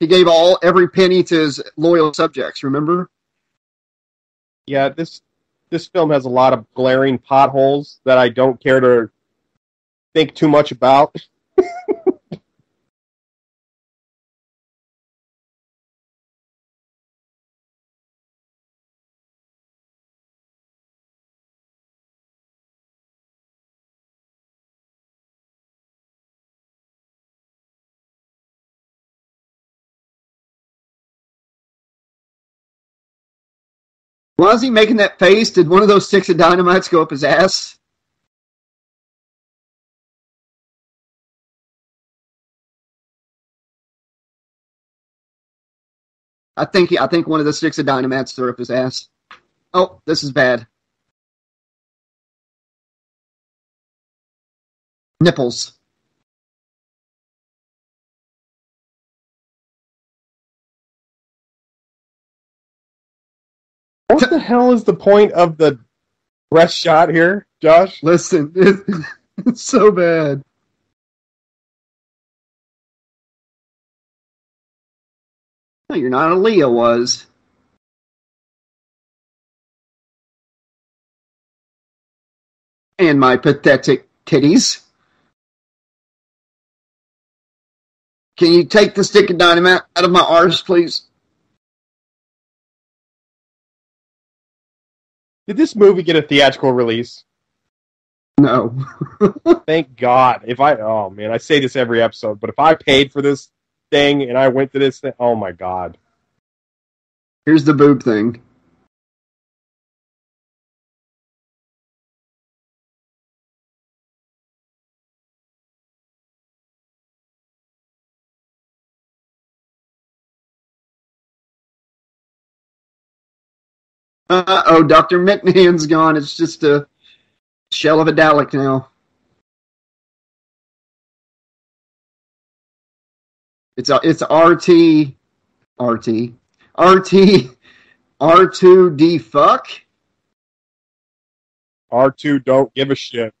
He gave all every penny to his loyal subjects, remember? Yeah, this this film has a lot of glaring potholes that I don't care to think too much about. <laughs> Why is he making that face? Did one of those sticks of dynamites go up his ass? I think I think one of the sticks of dynamites threw up his ass. Oh, this is bad. Nipples. What the hell is the point of the breast shot here, Josh? Listen, <laughs> it's, it's so bad. No, you're not. Aaliyah was. And my pathetic titties. Can you take the stick of dynamite out of my arse, please? Did this movie get a theatrical release? No. <laughs> Thank God. If I oh man, I say this every episode, but if I paid for this thing and I went to this thing, oh my God. Here's the boob thing. Uh oh, Dr. Mittenhand's gone. It's just a shell of a Dalek now. It's a, it's RT RT RT R2D fuck. R2 don't give a shit.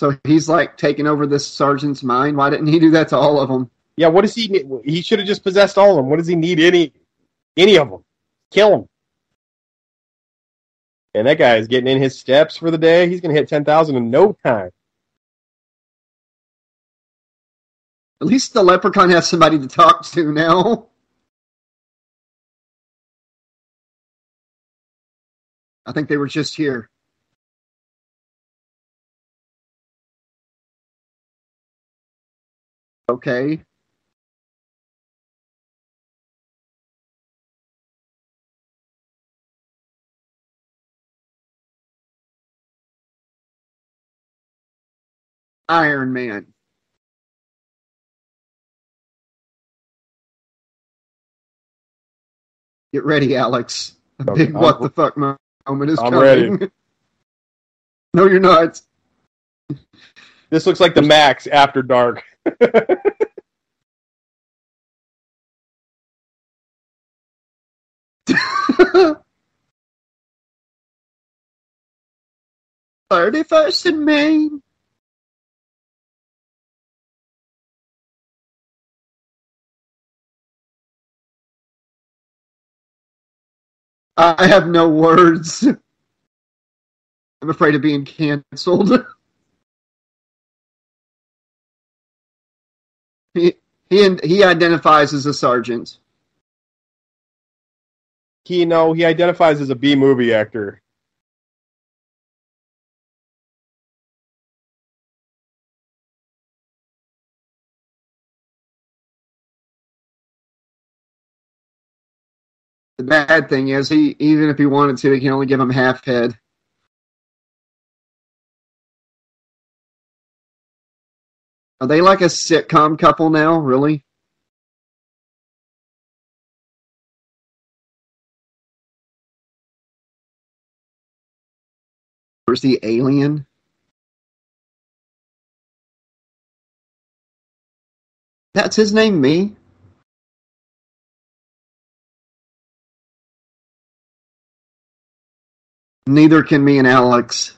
So he's like taking over this sergeant's mind. Why didn't he do that to all of them? Yeah, what does he need? He should have just possessed all of them. What does he need any any of them? Kill them. And that guy is getting in his steps for the day. He's going to hit 10,000 in no time. At least the leprechaun has somebody to talk to now. I think they were just here. Okay. Iron Man. Get ready, Alex. A Okay, big I'm- what the fuck moment is I'm coming. ready. <laughs> no, you're not. This looks like the Max after dark. <laughs> <laughs> Thirty first in Maine. I have no words. I'm afraid of being canceled. <laughs> he he he identifies as a sergeant. He no, he identifies as a B movie actor. The bad thing is, he even if he wanted to, he can only give him half head. Are they like a sitcom couple now? Really? Where's the alien? That's his name, me. Neither can me and Alex.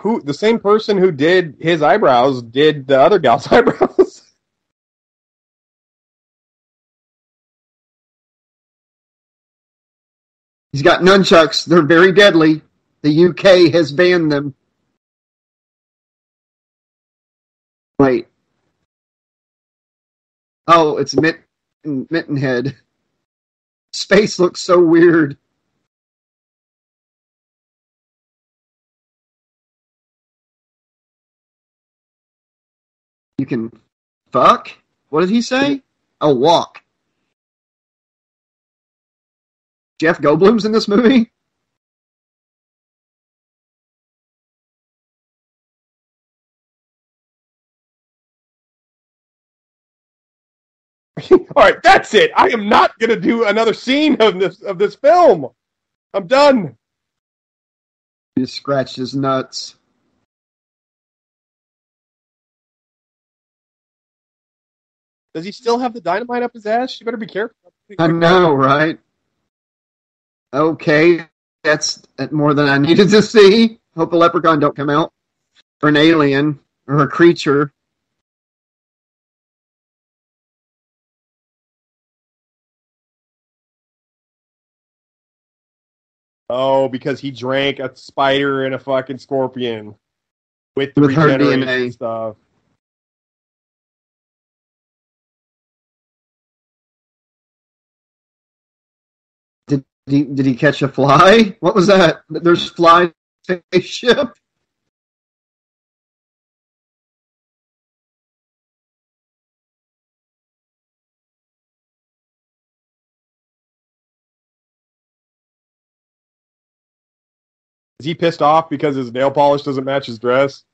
Who the same person who did his eyebrows did the other gal's <laughs> eyebrows. He's got nunchucks. They're very deadly. The UK has banned them. Wait. Oh, it's Mitten, Mittenhead. Space looks so weird. You can fuck? What did he say? Oh, walk. Jeff Goldblum's in this movie? <laughs> All right, that's it. I am not going to do another scene of this of this film. I'm done. He scratched his nuts. Does he still have the dynamite up his ass? You better be careful. I know, right? Okay, that's more than I <laughs> needed to see. Hope a leprechaun don't come out, or an alien, or a creature. Oh, because he drank a spider and a fucking scorpion with the With her regeneration DNA. stuff. Did he? Did he catch a fly? What was that? There's fly spaceship. He pissed off because his nail polish doesn't match his dress?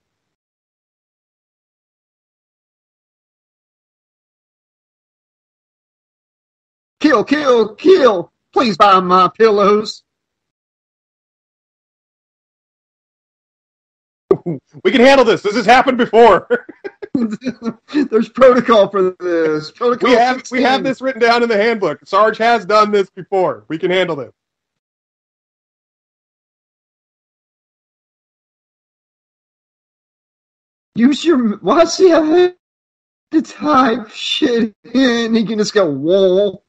Kill, kill, kill! Please buy my pillows. <laughs> We can handle this. This has happened before. <laughs> There's protocol for this. Protocol. we have we have this written down in the handbook. Sarge has done this before. We can handle this. Use your. Why he have to type shit in? He can just go wall.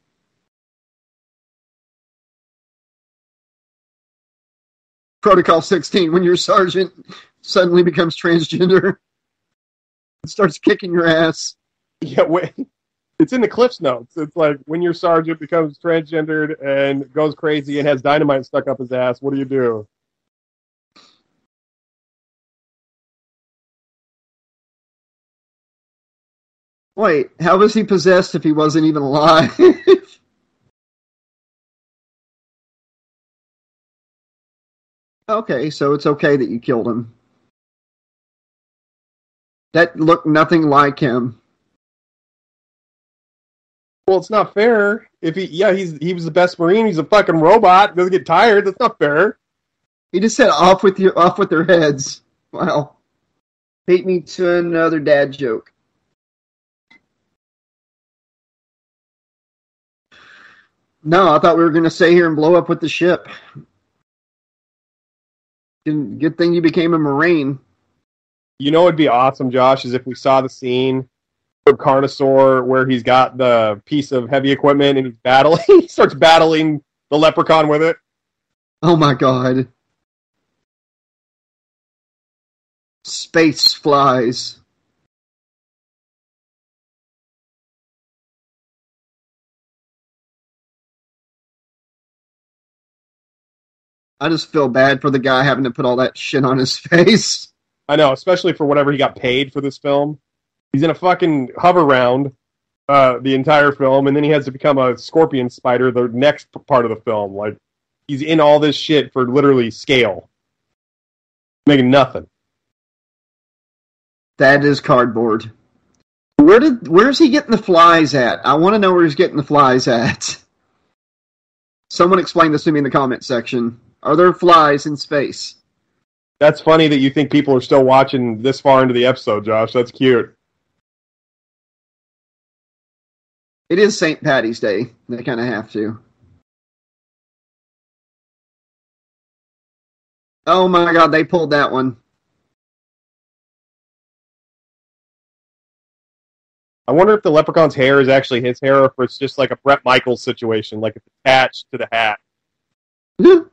Protocol 16, when your sergeant suddenly becomes transgender and starts kicking your ass. Yeah, wait. It's in the Cliff's notes. It's like when your sergeant becomes transgendered and goes crazy and has dynamite stuck up his ass, what do you do? Wait, how was he possessed if he wasn't even alive? <laughs> okay, so it's okay that you killed him. That looked nothing like him. Well, it's not fair. If he, yeah, he's he was the best marine. He's a fucking robot. Doesn't get tired. That's not fair. He just said off with your off with their heads. Wow. Beat me to another dad joke. No, I thought we were going to stay here and blow up with the ship. Good thing you became a marine. You know, it'd be awesome, Josh, is if we saw the scene from Carnosaur where he's got the piece of heavy equipment and he's battling. <laughs> he starts battling the leprechaun with it. Oh my god. Space flies. I just feel bad for the guy having to put all that shit on his <laughs> face. I know, especially for whatever he got paid for this film. He's in a fucking Hoveround uh, the entire film, and then he has to become a scorpion spider the next part of the film. Like he's in all this shit for literally scale, making nothing. That is cardboard. Where did where's he getting the flies at? I want to know where he's getting the flies at. Someone explain this to me in the comment section. Are there flies in space? That's funny that you think people are still watching this far into the episode, Josh. That's cute. It is St. Patty's Day. They kind of have to. Oh my god, they pulled that one. I wonder if the leprechaun's hair is actually his hair, or if it's just like a Bret Michaels situation, like it's attached to the hat. <laughs>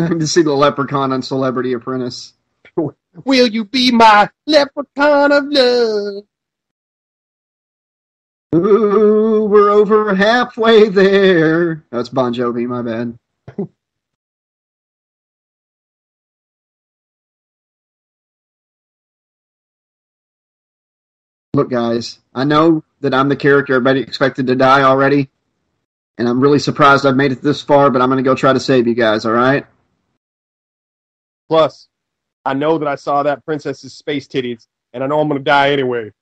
<laughs> To see the leprechaun on Celebrity Apprentice. <laughs> Will you be my leprechaun of love? Ooh, we're over halfway there. That's Bon Jovi, my bad. <laughs> Look, guys, I know that I'm the character everybody expected to die already, and I'm really surprised I've made it this far, but I'm going to go try to save you guys, all right? Plus, I know that I saw that princess's space titties, and I know I'm going to die anyway.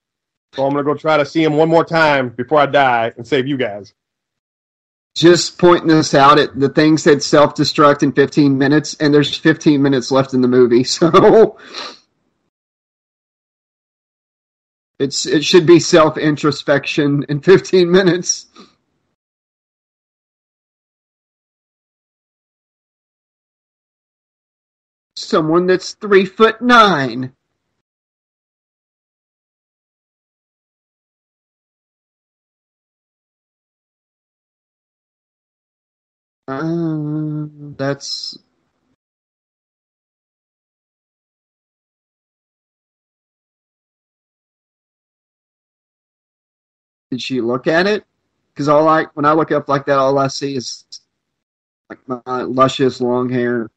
So I'm going to go try to see him one more time before I die and save you guys. Just pointing this out, it, the thing said self destruct in 15 minutes, and there's 15 minutes left in the movie, <laughs> so. It's it should be self introspection in 15 minutes. Someone that's three foot nine. Uh, that's Did she look at it? Because all I when I look up like that, all I see is like my luscious long hair.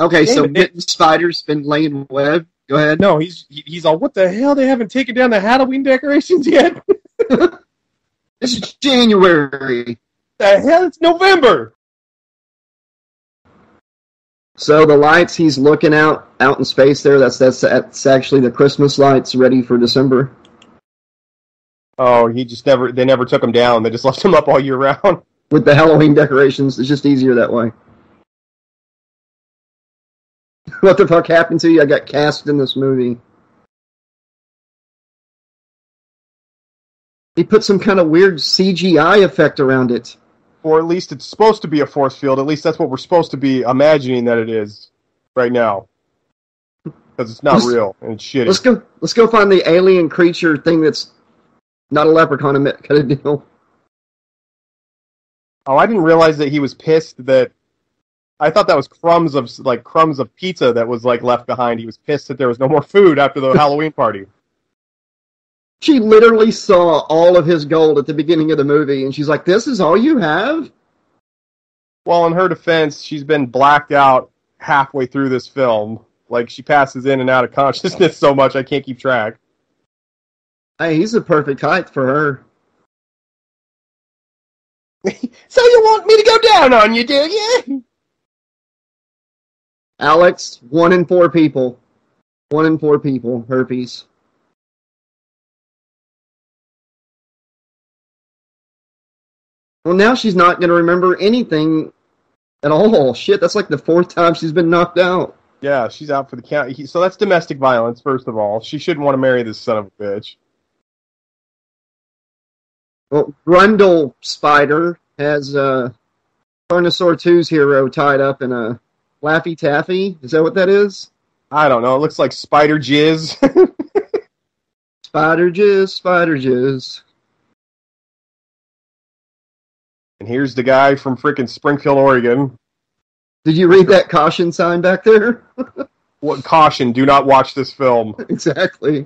Okay, so bitten spiders been laying web. Go ahead. No, he's he- he's all, what the hell? They haven't taken down the Halloween decorations yet? <laughs> This is January. the hell? It's November. So the lights he's looking out out in space there. That's that's that's actually the Christmas lights ready for December. Oh, he just never. They never took him down. They just left him up all year round. with the Halloween decorations. It's just easier that way. What the fuck happened to you? I got cast in this movie. He put some kind of weird CGI effect around it. or at least it's supposed to be a force field. At least that's what we're supposed to be imagining that it is right now, because it's not Let's- real and it's shitty. Let's go. Let's go find the alien creature thing that's not a leprechaun kind of <laughs> deal. Oh, I didn't realize that he was pissed that. I thought that was crumbs of like crumbs of pizza that was like left behind. He was pissed that there was no more food after the <laughs> Halloween party. She literally saw all of his gold at the beginning of the movie, and she's like, "This is all you have." Well, in her defense, she's been blacked out halfway through this film. Like she passes in and out of consciousness <laughs> so much I can't keep track. Hey, he's the perfect height for her. <laughs> So you want me to go down on you, do you? Alex, one in four people. One in four people, herpes. Well, now she's not going to remember anything at all. Shit, that's like the fourth time she's been knocked out. Yeah, she's out for the count. He, so that's domestic violence, first of all. She shouldn't want to marry this son of a bitch. Well, Grundle Spider has uh, Carnosaur 2's hero tied up in a Laffy Taffy. Is that what that is? I don't know. It looks like spider jizz. <laughs> Spider jizz, spider jizz. and here's the guy from freaking Springfield, Oregon. Did you read that caution sign back there? <laughs> What caution? Do not watch this film. exactly.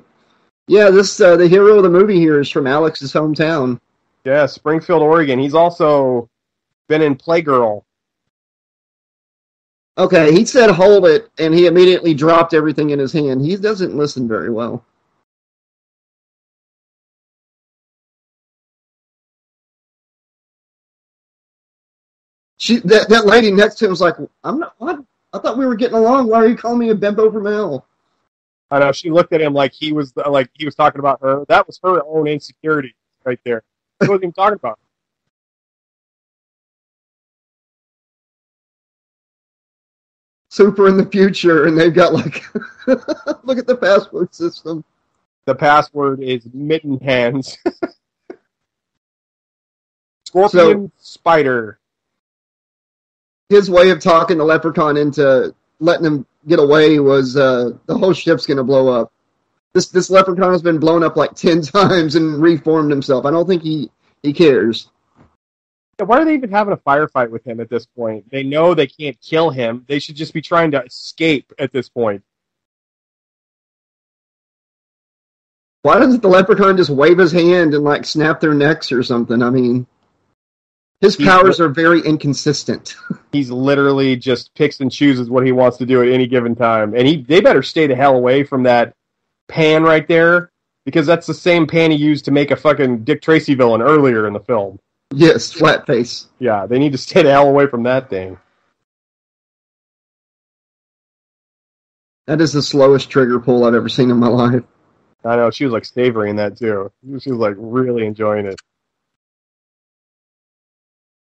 Yeah, this uh, the hero of the movie here is from Alex's hometown. Yeah, Springfield, Oregon. He's also been in Playgirl. Okay, he said hold it, and he immediately dropped everything in his hand. He doesn't listen very well. She that, that lady next to him was like, I'm not what? I thought we were getting along. Why are you calling me a bimbo from hell? I know she looked at him like he was like he was talking about her. That was her own insecurity right there. He wasn't even talking about. Her. Super in the future, and they've got like <laughs> look at the password system. The password is mitten hands. <laughs> Scorpion spider. his way of talking the leprechaun into letting him get away was uh, the whole ship's going to blow up. This this leprechaun has been blown up like ten <laughs> times and reformed himself. I don't think he he cares. Why are they even having a firefight with him at this point? They know they can't kill him. They should just be trying to escape at this point. Why doesn't the leprechaun just wave his hand and like snap their necks or something? I mean, his He's powers are very inconsistent. <laughs> He's literally just picks and chooses what he wants to do at any given time. And he they better stay the hell away from that pan right there because that's the same pan he used to make a fucking Dick Tracy villain earlier in the film. Yes, flat face. Yeah, they need to stay the hell away from that thing. That is the slowest trigger pull I've ever seen in my life. I know she was like savoring that too. She was like really enjoying it.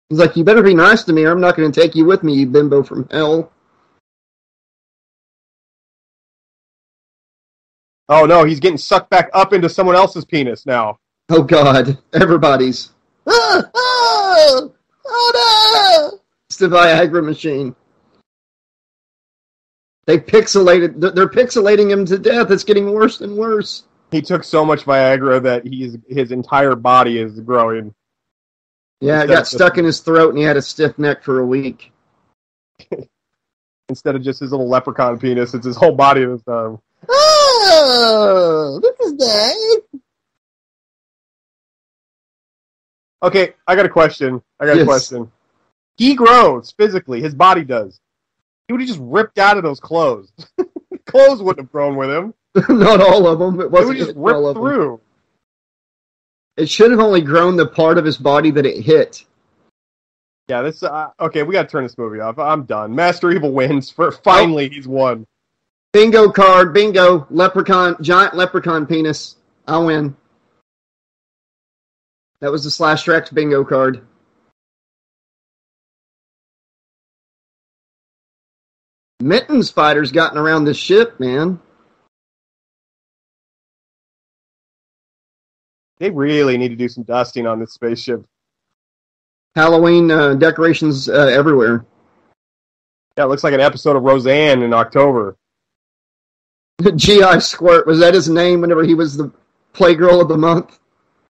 He's like, "You better be nice to me, or I'm not going to take you with me, you bimbo from hell." Oh no, he's getting sucked back up into someone else's penis now. Oh God, everybody's. Ah, oh no! It's the Viagra machine. They pixelated. they're- pixelating him to death. It's getting worse and worse. He took so much Viagra that he's his entire body is growing. Yeah, it got stuck in his throat, and he had a stiff neck for a week. <laughs> Instead of just his little leprechaun penis, it's his whole body this time. Oh, this is nice. Okay, I got a question. I got a question. He grows physically. His body does. He would have just ripped out of those clothes. <laughs> clothes wouldn't have grown with him. <laughs> Not all of them. It wasn't just hit for rip all of them. through. It should have only grown the part of his body that it hit. Yeah, this. Uh, okay, we got to turn this movie off. I'm done. Master Evil wins. For <laughs> finally, he's won. Bingo card, bingo, leprechaun, giant leprechaun penis. I win. That was the Slash Trax bingo card. Mitten spider's gotten around this ship, man. They really need to do some dusting on this spaceship. Halloween uh, decorations uh, everywhere. Yeah, it looks like an episode of Roseanne in October. <laughs> GI Squirt was that his name? Whenever he was the Playgirl of the month.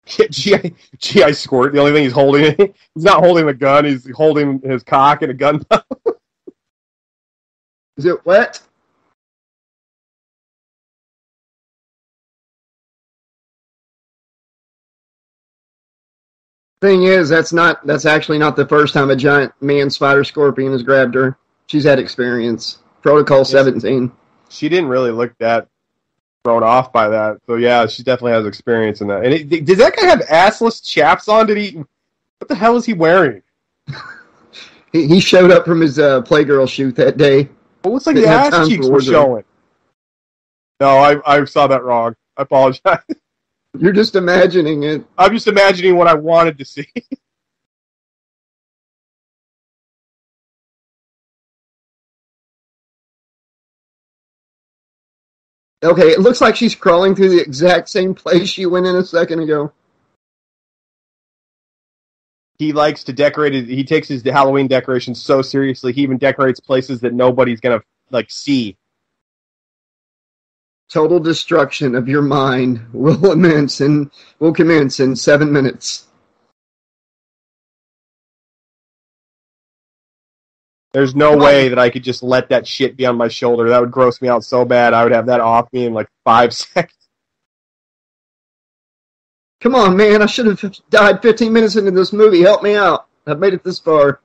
GI, <laughs> GI Squirt. The only thing he's holding, <laughs> he's not holding the gun. He's holding his cock and a gun. <laughs> Is it wet? Thing is, that's not that's actually not the first time a giant man spider scorpion has grabbed her. She's had experience. Protocol seventeen. she didn't really look that thrown off by that. So yeah, she definitely has experience in that. And it, did that guy have assless chaps on? Did he? What the hell is he wearing? <laughs> He, he showed up from his uh, Playgirl shoot that day. It looks like Didn't the ass cheeks were showing. No, I I saw that wrong. I apologize. <laughs> You're just imagining it. I'm just imagining what I wanted to see. <laughs> Okay, it looks like she's crawling through the exact same place she went in a second ago. he likes to decorate it. He takes his Halloween decorations so seriously. He even decorates places that nobody's gonna like see. Total destruction of your mind will commence in will commence in seven minutes. There's no way that I could just let that shit be on my shoulder. That would gross me out so bad. I would have that off me in like five <laughs> seconds. Come on, man! I should have died 15 minutes into this movie. Help me out. I've made it this far.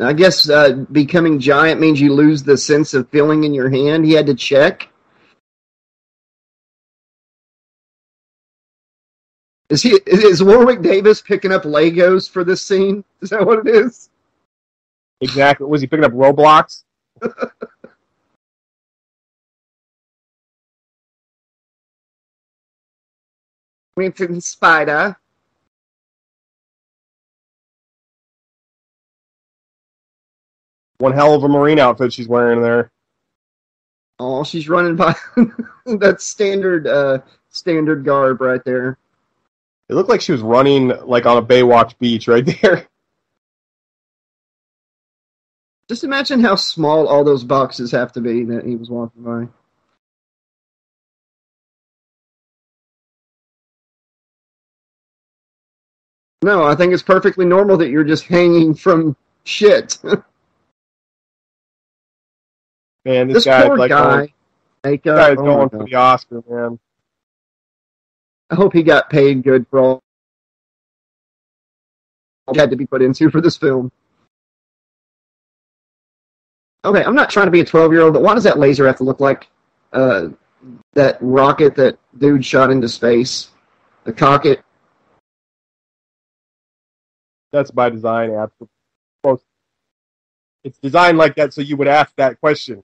I guess uh, becoming giant means you lose the sense of feeling in your hand. He had to check. Is he? Is Warwick Davis picking up Legos for this scene? Is that what it is? Exactly. Was he picking up Roblox? <laughs> Winston Spider. One hell of a marine outfit she's wearing there. Oh, she's running by. <laughs> That's standard, uh, standard garb right there. It looked like she was running like on a Baywatch beach right <laughs> there. Just imagine how small all those boxes have to be that he was walking by. No, I think it's perfectly normal that you're just hanging from shit. Man, this, this guy's poor like guy. going, this up. guy's oh going for the Oscar, man. I hope he got paid good for all had to be put into for this film. Okay, I'm not trying to be a 12 year old, but why does that laser have to look like uh, that rocket that dude shot into space? The cocket. That's by design. Absolutely. It's designed like that so you would ask that question.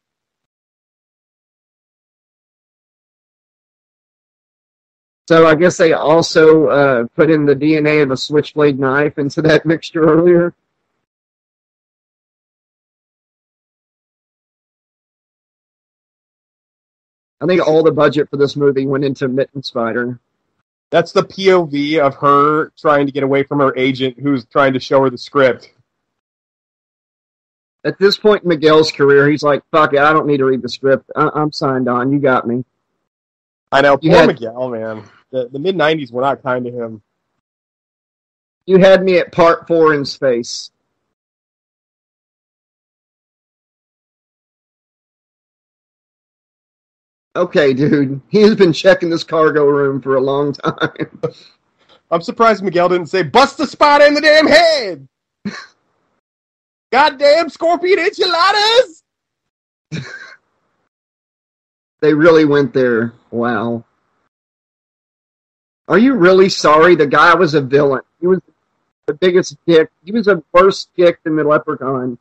So I guess they also uh, put in the DNA of a switchblade knife into that <laughs> mixture earlier. I think all the budget for this movie went into Mitten Spider. That's the POV of her trying to get away from her agent who's trying to show her the script. At this point in Miguel's career, he's like, "Fuck it, I don't need to read the script. I- I'm signed on. You got me." I know, You poor had- Miguel, man. The, the mid 90s were not kind to him. You had me at part four in space. Okay, dude. He has been checking this cargo room for a long time. <laughs> I'm surprised Miguel didn't say, bust the spot in the damn head! <laughs> Goddamn scorpion enchiladas! <laughs> they really went there. Wow. Are you really sorry? The guy was a villain. He was the biggest dick. He was a worse dick than the leprechaun.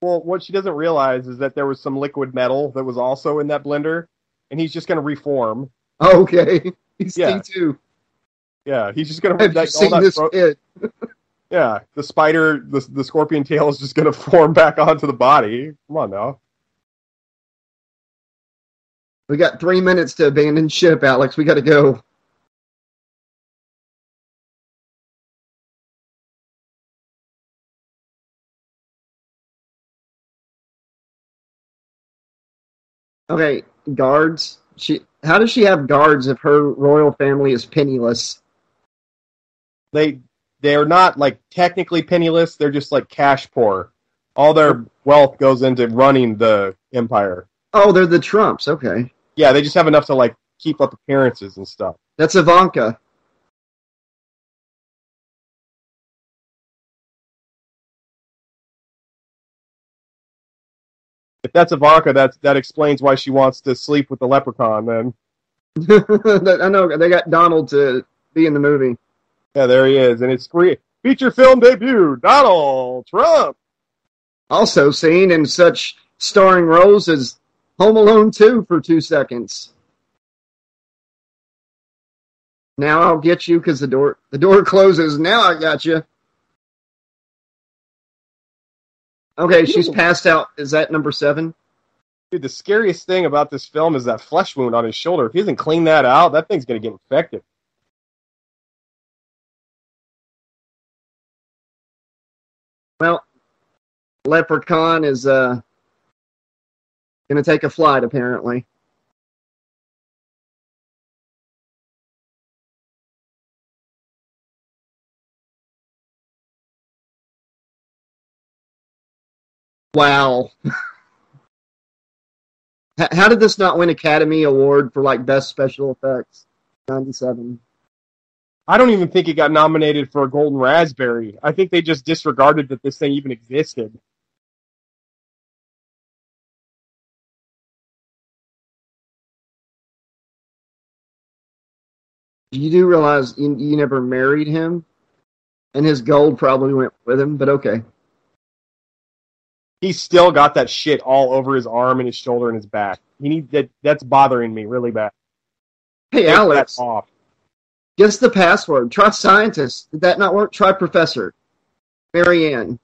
Well, what she doesn't realize is that there was some liquid metal that was also in that blender, and he's just going to reform. Okay. <laughs> He's Yeah. T2. Yeah, he's just going <laughs> to Have you seen this kid? <laughs> Yeah, the spider, the the scorpion tail is just going to form back onto the body. Come on now. We got three minutes to abandon ship, Alex. We got to go. Okay, guards. She how does she have guards if her royal family is penniless? They they are not like technically penniless. They're just like cash poor. All their wealth goes into running the empire. Oh, they're the Trumps. Okay. Yeah, they just have enough to like keep up appearances and stuff. that's Ivanka. If that's Ivanka, that's that explains why she wants to sleep with the leprechaun. Then <laughs> I know they got Donald to be in the movie. yeah, there he is, and it's free feature film debut. Donald Trump. Also seen in such starring roles as Home Alone 2 for two seconds. Now I'll get you because the door the door <laughs> closes. Now I got you. Okay, she's passed out. Is that number seven? Dude, the scariest thing about this film is that flesh wound on his shoulder. If he doesn't clean that out, that thing's gonna get infected. Well, Leprechaun is uh gonna take a flight apparently. Wow. <laughs> How did this not win Academy Award for like best special effects? 97. I don't even think it got nominated for a Golden Raspberry. I think they just disregarded that this thing even existed. You do realize you, you never married him, and his gold probably went with him. But okay, He's still got that shit all over his arm and his shoulder and his back. He needs that. That's bothering me really bad. hey Take Alex, off. guess the password. Try scientist. Did that not work? Try professor. Marianne.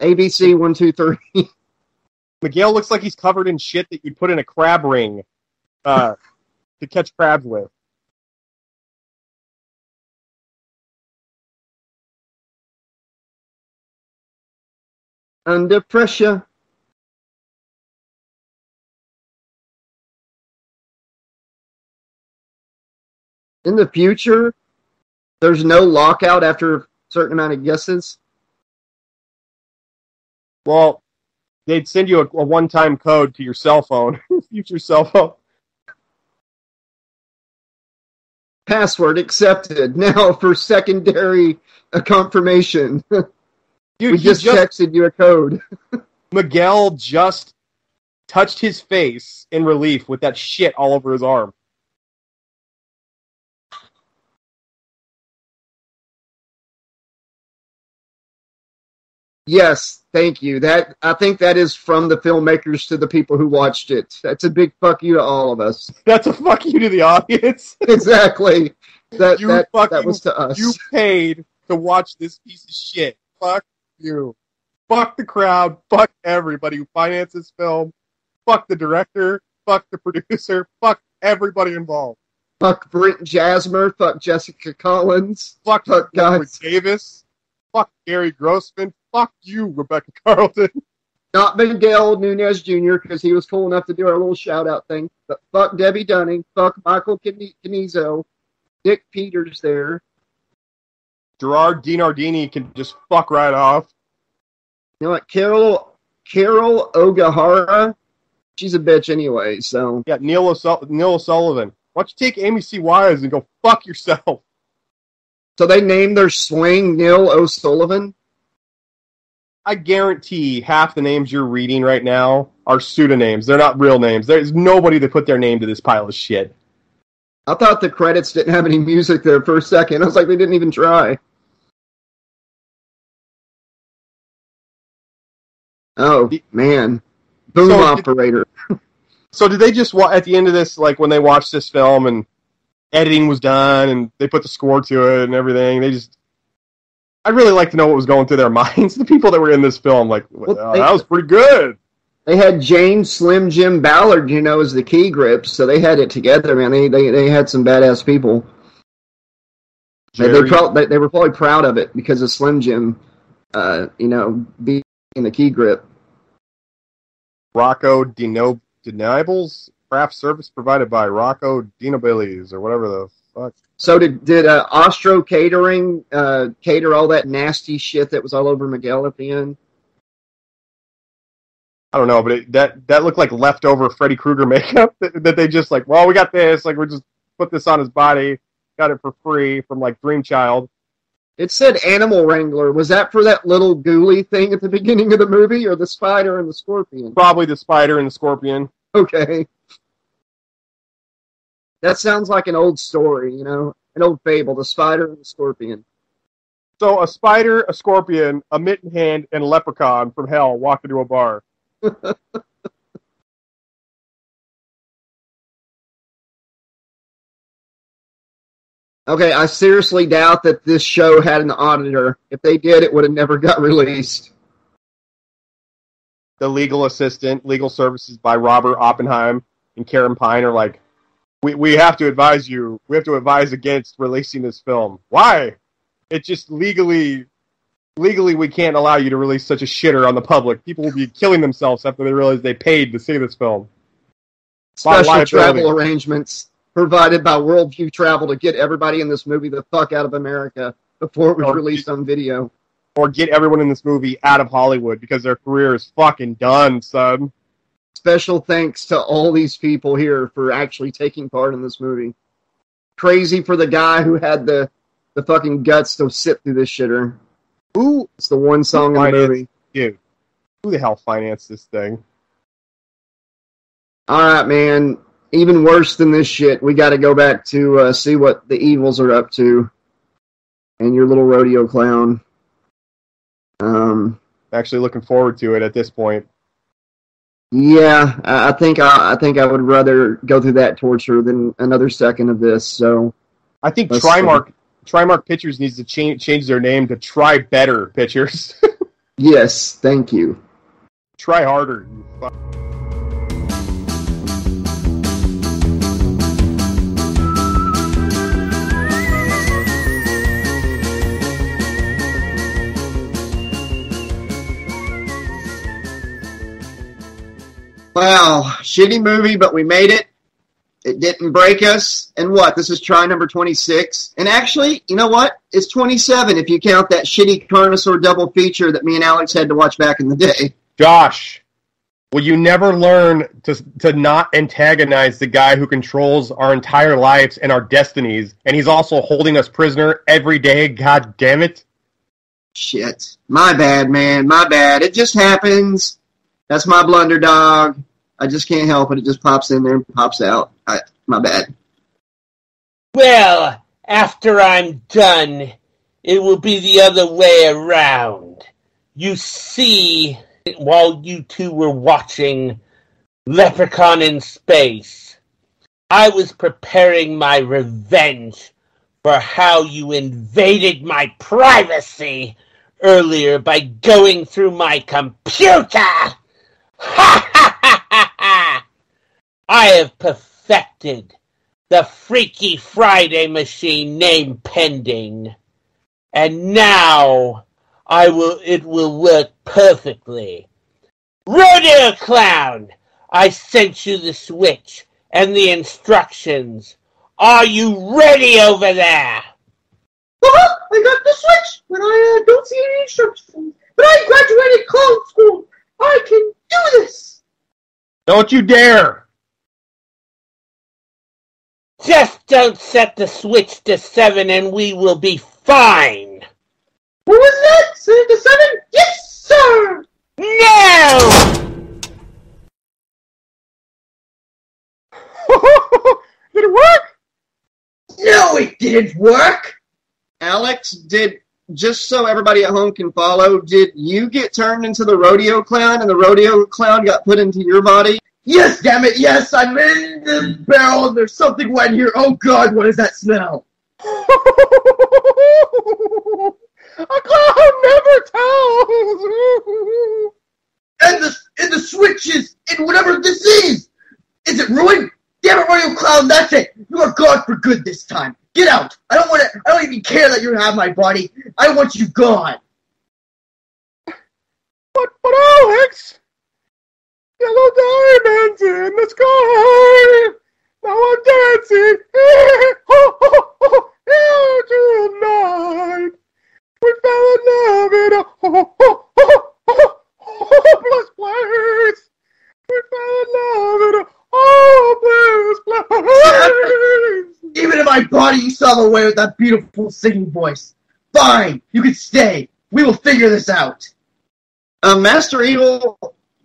ABC one two three. <laughs> Miguel looks like he's covered in shit that you'd put in a crab ring uh, to catch crabs with. Under pressure. In the future, there's no lockout after a certain amount of guesses. Well, they'd send you a, a one-time code to your cell phone, <laughs> future cell phone. Password accepted. <laughs> Now for secondary uh, confirmation. <laughs> Dude, we he just, texted you a code. <laughs> Miguel just touched his face in relief with that shit all over his arm. Yes, thank you. That I think that is from the filmmakers to the people who watched it. That's a big fuck you to all of us. <laughs> That's a fuck you to the audience. <laughs> exactly. That You that, that was to us. You paid to watch this piece of shit. Fuck you. Fuck the crowd. Fuck everybody who financed this film. Fuck the director. Fuck the producer. Fuck everybody involved. Fuck Brent Jasmer. Fuck Jessica Collins. Fuck Fuck. Davis. Fuck Gary Grossman. Fuck you, Rebecca <laughs> Carlton. Not Miguel Nunez Jr. because he was cool enough to do our little shout out thing. But fuck Debbie Dunning. Fuck Michael Cani- Canizo. Dick Peters there. Gerard Dinardini can just fuck right off. You know what? Carol Carol Ogahara. She's a bitch anyway. So Yeah, Neil, O'Sul- Neil O'Sullivan. Why don't you take Amy C. Wise and go fuck yourself? so they named their swing Neil O'Sullivan. I guarantee half the names you're reading right now are pseudonyms. They're not real names. There's nobody that put their name to this pile of shit. I thought the credits didn't have any music there for a second. I was like, they didn't even try. Oh man, boom So- operator. <laughs> So did they just wa- at the end of this, like when they watched this film and editing was done and they put the score to it and everything, they just. I'd really like to know what was going through their <laughs> minds. The people that were in this film, like, Well, "Oh, they- that was pretty good. They had James Slim Jim Ballard, you know, as the key grips, so they had it together, man. They they, they had some badass people. They they, prob- they they were probably proud of it because of Slim Jim, uh, you know, being the key grip. Rocco Dino craft service provided by Rocco Dinobilities or whatever the fuck. So did did uh, Ostro Catering uh, cater all that nasty shit that was all over Miguel at the end? I don't know, but it, that that looked like leftover Freddy Krueger <laughs> makeup that, that they just like. Well, we got this. Like we just put this on his body. Got it for free from like Dream Child. It said Animal Wrangler. Was that for that little ghouly thing at the beginning of the movie, or the spider and the scorpion? Probably the spider and the scorpion. Okay. That sounds like an old story, you know, an old fable, the spider and the scorpion. So a spider, a scorpion, a mitten hand, and a leprechaun from hell walk into a bar. <laughs> Okay, I seriously doubt that this show had an auditor. If they did, it would have never got <laughs> released. The legal assistant, legal services by Robert Oppenheim and Karen Pine are like, we, we have to advise you, we have to advise against releasing this film. Why? It just legally, legally we can't allow you to release such a shitter on the public. People will be killing themselves after they realize they paid to see this film. Special travel arrangements provided by Worldview Travel to get everybody in this movie the fuck out of America before it was Or- released on video. Or get everyone in this movie out of Hollywood because their career is fucking done, son. Special thanks to all these people here for actually taking part in this movie. Crazy for the guy who had the the fucking guts to sit through this shitter. Who, It's the one song in the movie. dude, who the hell financed this thing? All right, man. Even worse than this shit, we got to go back to uh, see what the evils are up to, and your little rodeo clown. Um, Actually, looking forward to it at this point. Yeah, I think I, I think I would rather go through that torture than another second of this. So I think Trimark Trimark Pictures needs to change change their name to Try Better Pictures. <laughs> yes, thank you. Try harder. you Wow, shitty movie, but we made it. It didn't break us. And what? This is try number 26. And actually, you know what? It's 27 if you count that shitty Carnosaur double feature that me and Alex had to watch back in the day. Josh, will you never learn to to not antagonize the guy who controls our entire lives and our destinies, and he's also holding us prisoner every day? God damn it! Shit. My bad, man. My bad. It just happens. That's my blunder dog. I just can't help it. It just pops in there and pops out. I, my bad. Well, after I'm done, it will be the other way around. You see, while you two were watching Leprechaun in Space, I was preparing my revenge for how you invaded my privacy earlier by going through my computer. Ha ha ha ha! I have perfected the Freaky Friday machine name pending. And now I will it will work perfectly. Rodeo Clown! I sent you the switch and the instructions. Are you ready over there? Uh-huh, I got the switch, but I uh, don't see any instructions. But I graduated clown school. I can do this. Don't you dare! Just don't set the switch to seven and we will be fine. What was that? Seven to seven? Yes, sir. No! <laughs> Did it work? No, it didn't work. Alex, did just so everybody at home can follow, did you get turned into the rodeo clown and the rodeo clown got put into your body? Yes, damn it. Yes, I'm in the barrel and there's something wet here. Oh, God, what is that smell? <laughs> A clown never tells. And the and the switch is in whatever this is. Is it ruined? Damn it, Royal Clown, that's it. You are gone for good this time. Get out. I don't want to. I don't even care that you have my body. I want you gone. But, but Alex, Yellow diamonds in the sky. Now I'm dancing into the night. We fell in love in a hopeless place. We fell in love in a hopeless place. Even in my body, you saw the way with that beautiful singing voice. Fine, you can stay. We will figure this out. Uh, Master Evil,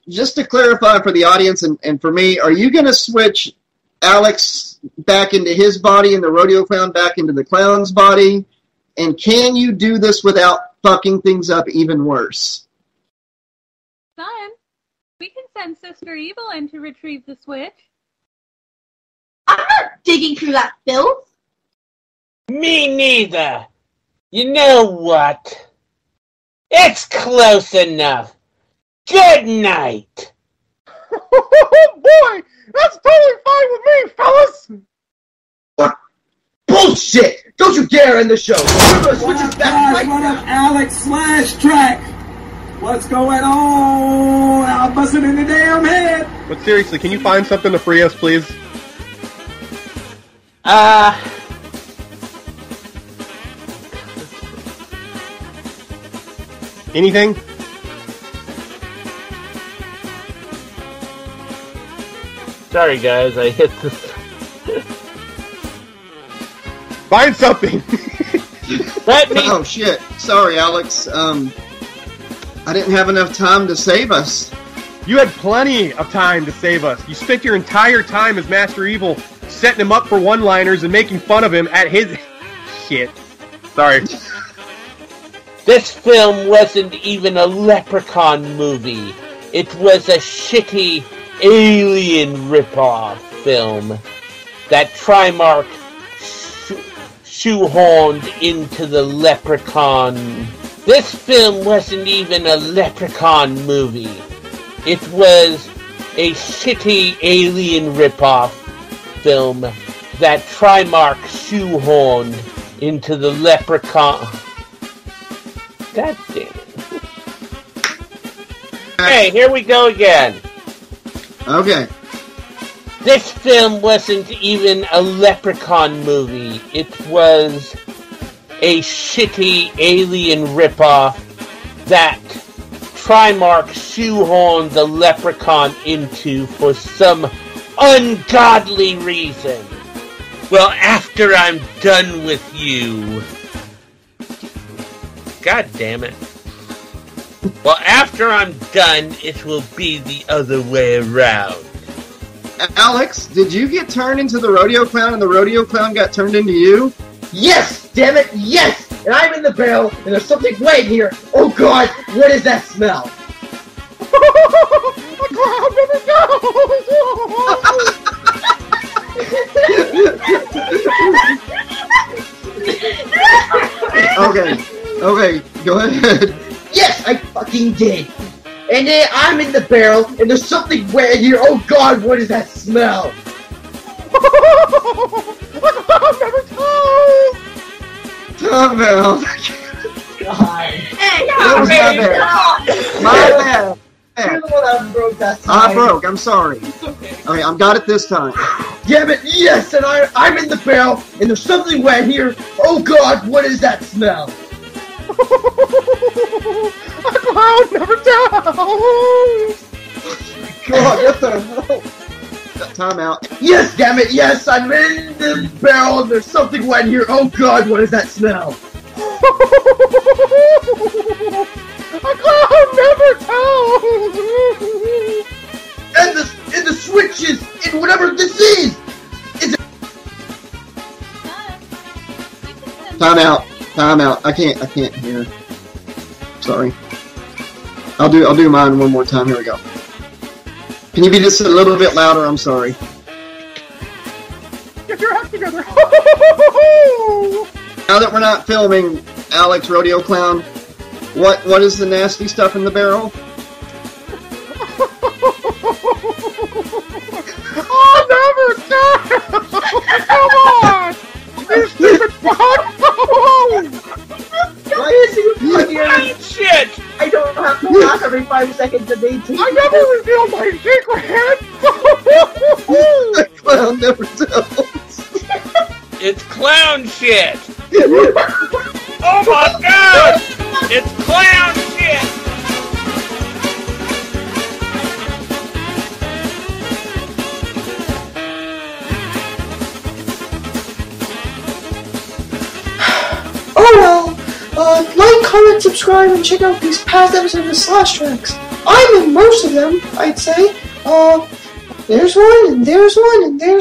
just to clarify for the audience and, and for me, are you going to switch Alex back into his body and the rodeo clown back into the clown's body? And can you do this without fucking things up even worse? Son, we can send Sister Evil in to retrieve the switch. I'm not digging through that filth. Me neither. You know what? It's close enough. Good night. <laughs> Oh boy, that's totally fine with me, fellas. Bullshit! Don't you dare end the show. We're switch it back right what now. up, Alex slash track? What's going on? I'm busting in the damn head. But seriously, can you find something to free us, please? Uh, Anything? sorry guys, I hit this. <laughs> Find something. <laughs> Let me. Oh shit! Sorry, Alex. Um, I didn't have enough time to save us. you had plenty of time to save us. You spent your entire time as Master Evil setting him up for one-liners and making fun of him at his <laughs> shit. Sorry. This film wasn't even a leprechaun movie. It was a shitty alien ripoff film that Trimark sho- shoehorned into the leprechaun. This film wasn't even a leprechaun movie. It was a shitty alien ripoff film that Trimark shoehorned into the leprechaun. God damn it. <laughs> Hey, here we go again. Okay. This film wasn't even a leprechaun movie. It was a shitty alien ripoff that Trimark shoehorned the leprechaun into for some ungodly reason. Well, after I'm done with you. God damn it. Well, after I'm done, it will be the other way around. Alex, did you get turned into the rodeo clown and the rodeo clown got turned into you? Yes, damn it, yes! And I'm in the barrel, and there's something wet here. Oh god, what is that smell? <laughs> A clown Okay. Okay, go ahead. Yes, I fucking did. And then I'm in the barrel, and there's something wet in here. Oh god, what is that smell? <laughs> Time out. God. Hey, That was my Alfred, bad. no. My bad. You're the one that broke that I time. broke. I'm sorry. Okay, I've got it this time. Damn it, yes, and I, I'm in the barrel, and there's something wet here. Oh god, what is that smell? <laughs> A clown never dies. God, what the hell? Time out. Yes, damn it, yes, I'm in the barrel, and there's something wet here. Oh god, what is that smell? A clown never dies. And the, and the switches, and whatever this is! Son, we can send Time out. Time out. I can't. I can't hear. Sorry. I'll do. I'll do mine one more time. Here we go. Can you be just a little bit louder? I'm sorry. Get your act together. Now that we're not filming Alex Rodeo Clown, what what is the nasty stuff in the barrel? I'll <laughs> oh, never die. <laughs> Come on. You stupid fuck. Why is he fucking... Shit! I don't have to laugh every five seconds of 18. I never reveal my secret. the clown never tells. It's clown shit. <laughs> oh my god! It's clown shit. Oh well. Uh, like, comment, subscribe, and check out these past episodes of Slash Trax. I'm in most of them, I'd say. Uh, there's one, and there's one, and there's